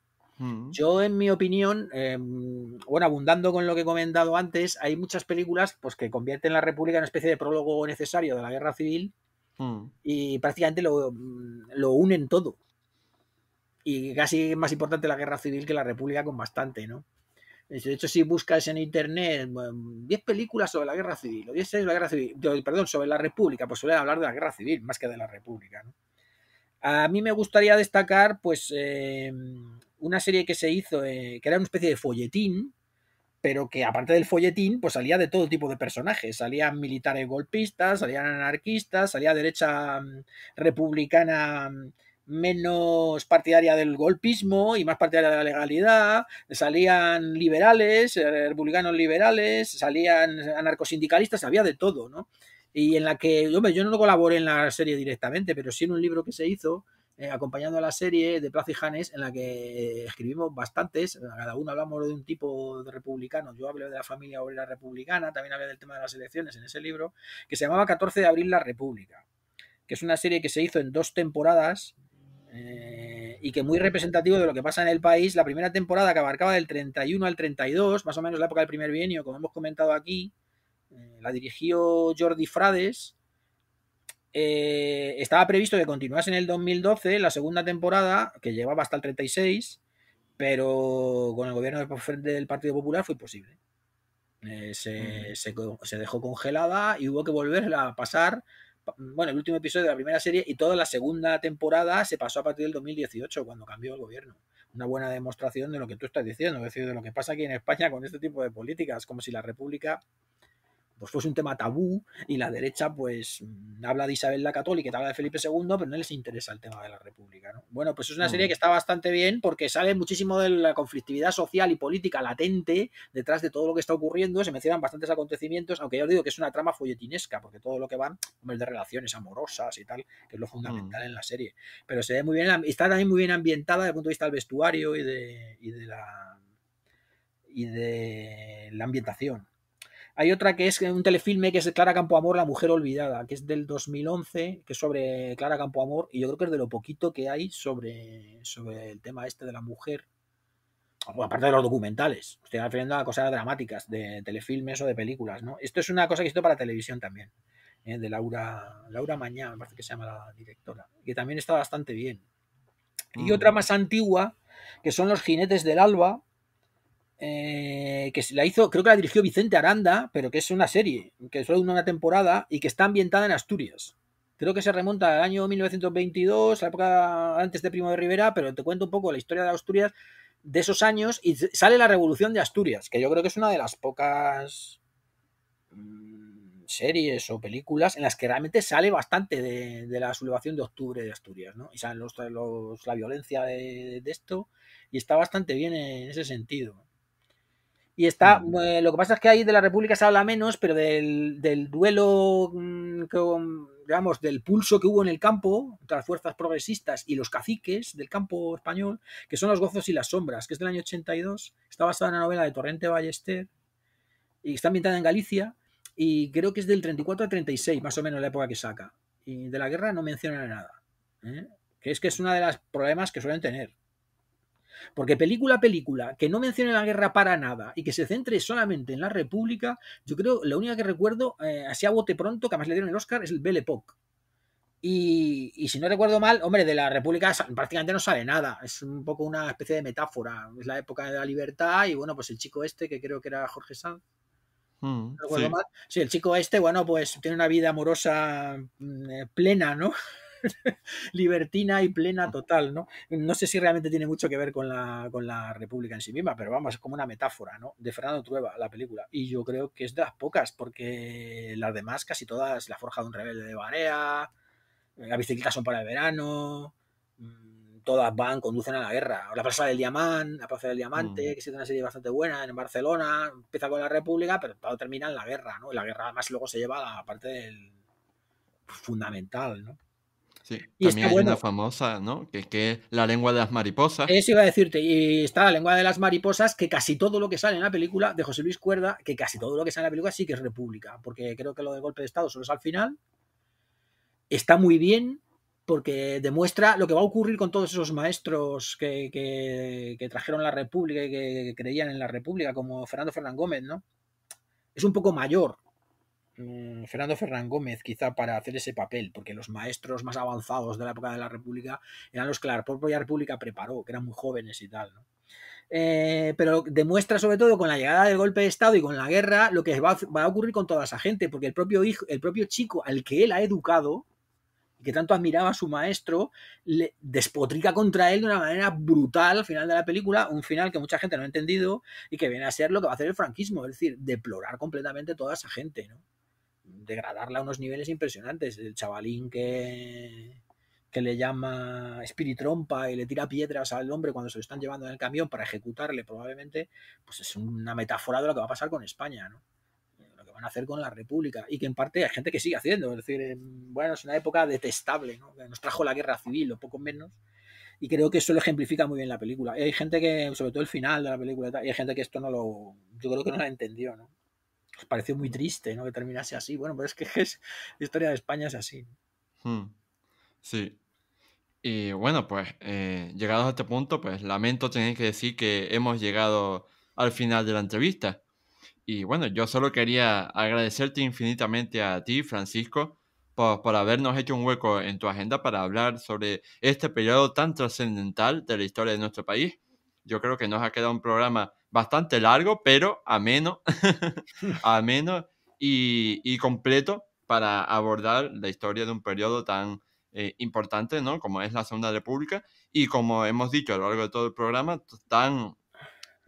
Yo, en mi opinión, em, bueno, abundando con lo que he comentado antes, hay muchas películas pues, que convierten la República en una especie de prólogo necesario de la guerra civil mm. y prácticamente lo, unen todo. Y casi más importante la guerra civil que la República con bastante, ¿no? De hecho, si buscas en internet 10 películas sobre la guerra civil o 10 sobre la guerra civil, perdón, sobre la República, pues suelen hablar de la guerra civil más que de la República. ¿no? A mí me gustaría destacar, pues, em, una serie que se hizo, eh, que era una especie de folletín, pero que aparte del folletín, pues salía de todo tipo de personajes. Salían militares golpistas, salían anarquistas, salía derecha mm, republicana mm, menos partidaria del golpismo y más partidaria de la legalidad, salían liberales, eh, republicanos liberales, salían anarcosindicalistas, había de todo, ¿no? Y en la que, hombre, yo no colaboré en la serie directamente, pero sí en un libro que se hizo eh, acompañando a la serie de Plaza y Janes, en la que escribimos bastantes, cada uno hablamos de un tipo de republicano, yo hablé de la familia obrera republicana, también hablé del tema de las elecciones en ese libro, que se llamaba 14 de abril la República, que es una serie que se hizo en dos temporadas, eh, y que muy representativo de lo que pasa en el país. La primera temporada que abarcaba del 31 al 32, más o menos la época del primer bienio, como hemos comentado aquí, eh, la dirigió Jordi Frades. Eh, estaba previsto que continuase en el 2012 la segunda temporada, que llevaba hasta el 36, pero con el gobierno del Partido Popular fue imposible. se, se, dejó congelada y hubo que volverla a pasar bueno, el último episodio de la primera serie y toda la segunda temporada se pasó a partir del 2018, cuando cambió el gobierno. Una buena demostración de lo que tú estás diciendo, es decir, de lo que pasa aquí en España con este tipo de políticas, como si la República pues fuese un tema tabú y la derecha pues mm, habla de Isabel la Católica y habla de Felipe II, pero no les interesa el tema de la República. ¿no? Bueno, pues es una serie que está bastante bien porque sale muchísimo de la conflictividad social y política latente detrás de todo lo que está ocurriendo, se mencionan bastantes acontecimientos, aunque ya os digo que es una trama folletinesca, porque todo lo que van es de relaciones amorosas y tal, que es lo fundamental en la serie. Pero se ve muy bien, está también muy bien ambientada desde el punto de vista del vestuario y de, y de la y de la ambientación. Hay otra que es un telefilme que es de Clara Campoamor, La Mujer Olvidada, que es del 2011, que es sobre Clara Campoamor, y yo creo que es de lo poquito que hay sobre, sobre el tema este de la mujer. aparte de los documentales, estoy refiriendo a cosas dramáticas, de telefilmes o de películas, ¿no? Esto es una cosa que estoy para televisión también, ¿eh? de Laura, Laura Mañá, me parece que se llama la directora, que también está bastante bien. Y mm. otra más antigua, que son Los Jinetes del Alba, eh, que la hizo, creo que la dirigió Vicente Aranda, pero que es una serie, que solo una temporada y que está ambientada en Asturias. Creo que se remonta al año 1922, la época antes de Primo de Rivera, pero te cuento un poco la historia de Asturias de esos años y sale la Revolución de Asturias, que yo creo que es una de las pocas mm, series o películas en las que realmente sale bastante de, la sublevación de octubre de Asturias, ¿no? Y salen los, la violencia de, esto y está bastante bien en ese sentido. Y está, mm. eh, lo que pasa es que ahí de la República se habla menos, pero del, duelo, mm, digamos, del pulso que hubo en el campo entre las fuerzas progresistas y los caciques del campo español, que son los gozos y las sombras, que es del año 82, está basada en la novela de Torrente Ballester y está ambientada en Galicia y creo que es del 34 al 36, más o menos la época que saca. Y de la guerra no menciona nada. ¿eh? Que es que es uno de los problemas que suelen tener porque película a película que no mencione la guerra para nada y que se centre solamente en la República, yo creo, la única que recuerdo, eh, así a bote pronto, que además le dieron el Oscar, es el Belle Époque. Y, y, si no recuerdo mal, hombre, de la República prácticamente no sale nada. Es un poco una especie de metáfora. Es la época de la libertad y bueno, pues el chico este, que creo que era Jorge Sanz. Mm, no recuerdo mal. Sí, el chico este, bueno, pues tiene una vida amorosa mm, eh, plena, ¿no? libertina y plena total, ¿no? No sé si realmente tiene mucho que ver con la, con la República en sí misma, pero vamos, es como una metáfora, ¿no? De Fernando Trueba, la película. Y yo creo que es de las pocas, porque las demás casi todas, La Forja de un Rebelde de Barea, La bicicleta son para el verano, mm, todas van, conducen a la guerra. La Plaza del Diamante, la Plaza del Diamante, mm. que es una serie bastante buena en Barcelona, empieza con la República, pero todo termina en la guerra, ¿no? Y la guerra además luego se lleva a la parte del fundamental, ¿no? Sí, y también hay una famosa, ¿no? Que, que es la lengua de las mariposas. Eso iba a decirte, y está la lengua de las mariposas, que casi todo lo que sale en la película de José Luis Cuerda, que casi todo lo que sale en la película sí que es república, porque creo que lo de golpe de Estado solo es al final. Está muy bien, porque demuestra lo que va a ocurrir con todos esos maestros que, que trajeron la República y que creían en la República, como Fernando Fernán Gómez, ¿no? Es un poco mayor, Fernando Ferran Gómez quizá para hacer ese papel, porque los maestros más avanzados de la época de la República eran los que la propia República preparó, que eran muy jóvenes y tal. Eh, pero demuestra sobre todo con la llegada del golpe de Estado y con la guerra lo que va, a ocurrir con toda esa gente, porque el propio hijo, el propio chico al que él ha educado, y que tanto admiraba a su maestro, le despotrica contra él de una manera brutal al final de la película, un final que mucha gente no ha entendido y que viene a ser lo que va a hacer el franquismo, es decir, deplorar completamente toda esa gente, ¿no? Degradarla a unos niveles impresionantes. El chavalín que, que le llama espiritrompa y le tira piedras al hombre cuando se lo están llevando en el camión para ejecutarle probablemente, pues es una metáfora de lo que va a pasar con España, ¿no? Lo que van a hacer con la República y que en parte hay gente que sigue haciendo, es decir, bueno, es una época detestable, ¿no? Nos trajo la guerra civil o poco menos y creo que eso lo ejemplifica muy bien la película. Y hay gente que, sobre todo el final de la película, y hay gente que esto no lo, yo creo que no la entendió, ¿no? Pareció muy triste, ¿no? Que terminase así. Bueno, pero es que es, la historia de España es así. Hmm. Sí. Y bueno, pues eh, llegados a este punto, pues lamento tener que decir que hemos llegado al final de la entrevista. Y bueno, yo solo quería agradecerte infinitamente a ti, Francisco, por, por, habernos hecho un hueco en tu agenda para hablar sobre este periodo tan trascendental de la historia de nuestro país. Yo creo que nos ha quedado un programa bastante largo, pero ameno, ameno y, y completo para abordar la historia de un periodo tan eh, importante, ¿no? Como es la Segunda República y como hemos dicho a lo largo de todo el programa, tan,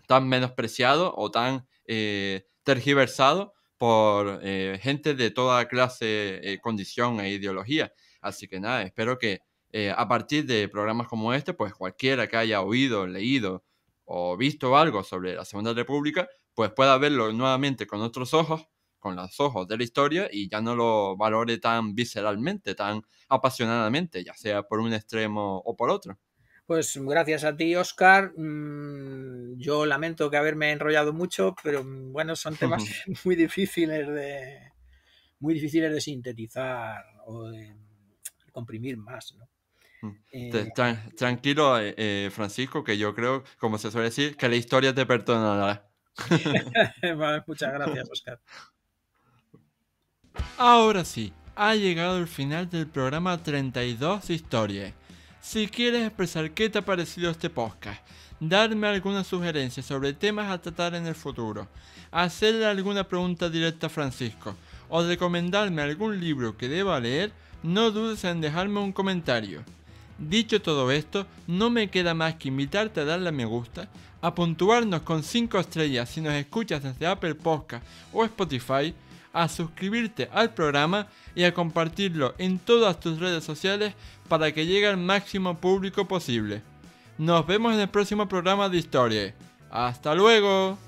tan menospreciado o tan eh, tergiversado por eh, gente de toda clase, condición e ideología. Así que nada, espero que a partir de programas como este, pues cualquiera que haya oído, leído o visto algo sobre la Segunda República, pues pueda verlo nuevamente con otros ojos con los ojos de la historia y ya no lo valore tan visceralmente, tan apasionadamente, ya sea por un extremo o por otro. Pues gracias a ti, Oscar. Mm, yo lamento que haberme enrollado mucho, pero mm, bueno, son temas muy difíciles de muy difíciles de sintetizar o de comprimir más, ¿no? Eh, tranquilo, eh, eh, Francisco, que yo creo, como se suele decir, que la historia te perdonará. muchas gracias, Oscar. Ahora sí, ha llegado el final del programa 32 de Historia. Si quieres expresar qué te ha parecido este podcast, darme alguna sugerencia sobre temas a tratar en el futuro, hacerle alguna pregunta directa a Francisco o recomendarme algún libro que deba leer, no dudes en dejarme un comentario. Dicho todo esto, no me queda más que invitarte a darle a me gusta, a puntuarnos con 5 estrellas si nos escuchas desde Apple Podcast o Spotify, a suscribirte al programa y a compartirlo en todas tus redes sociales para que llegue al máximo público posible. Nos vemos en el próximo programa de Historia. ¡Hasta luego!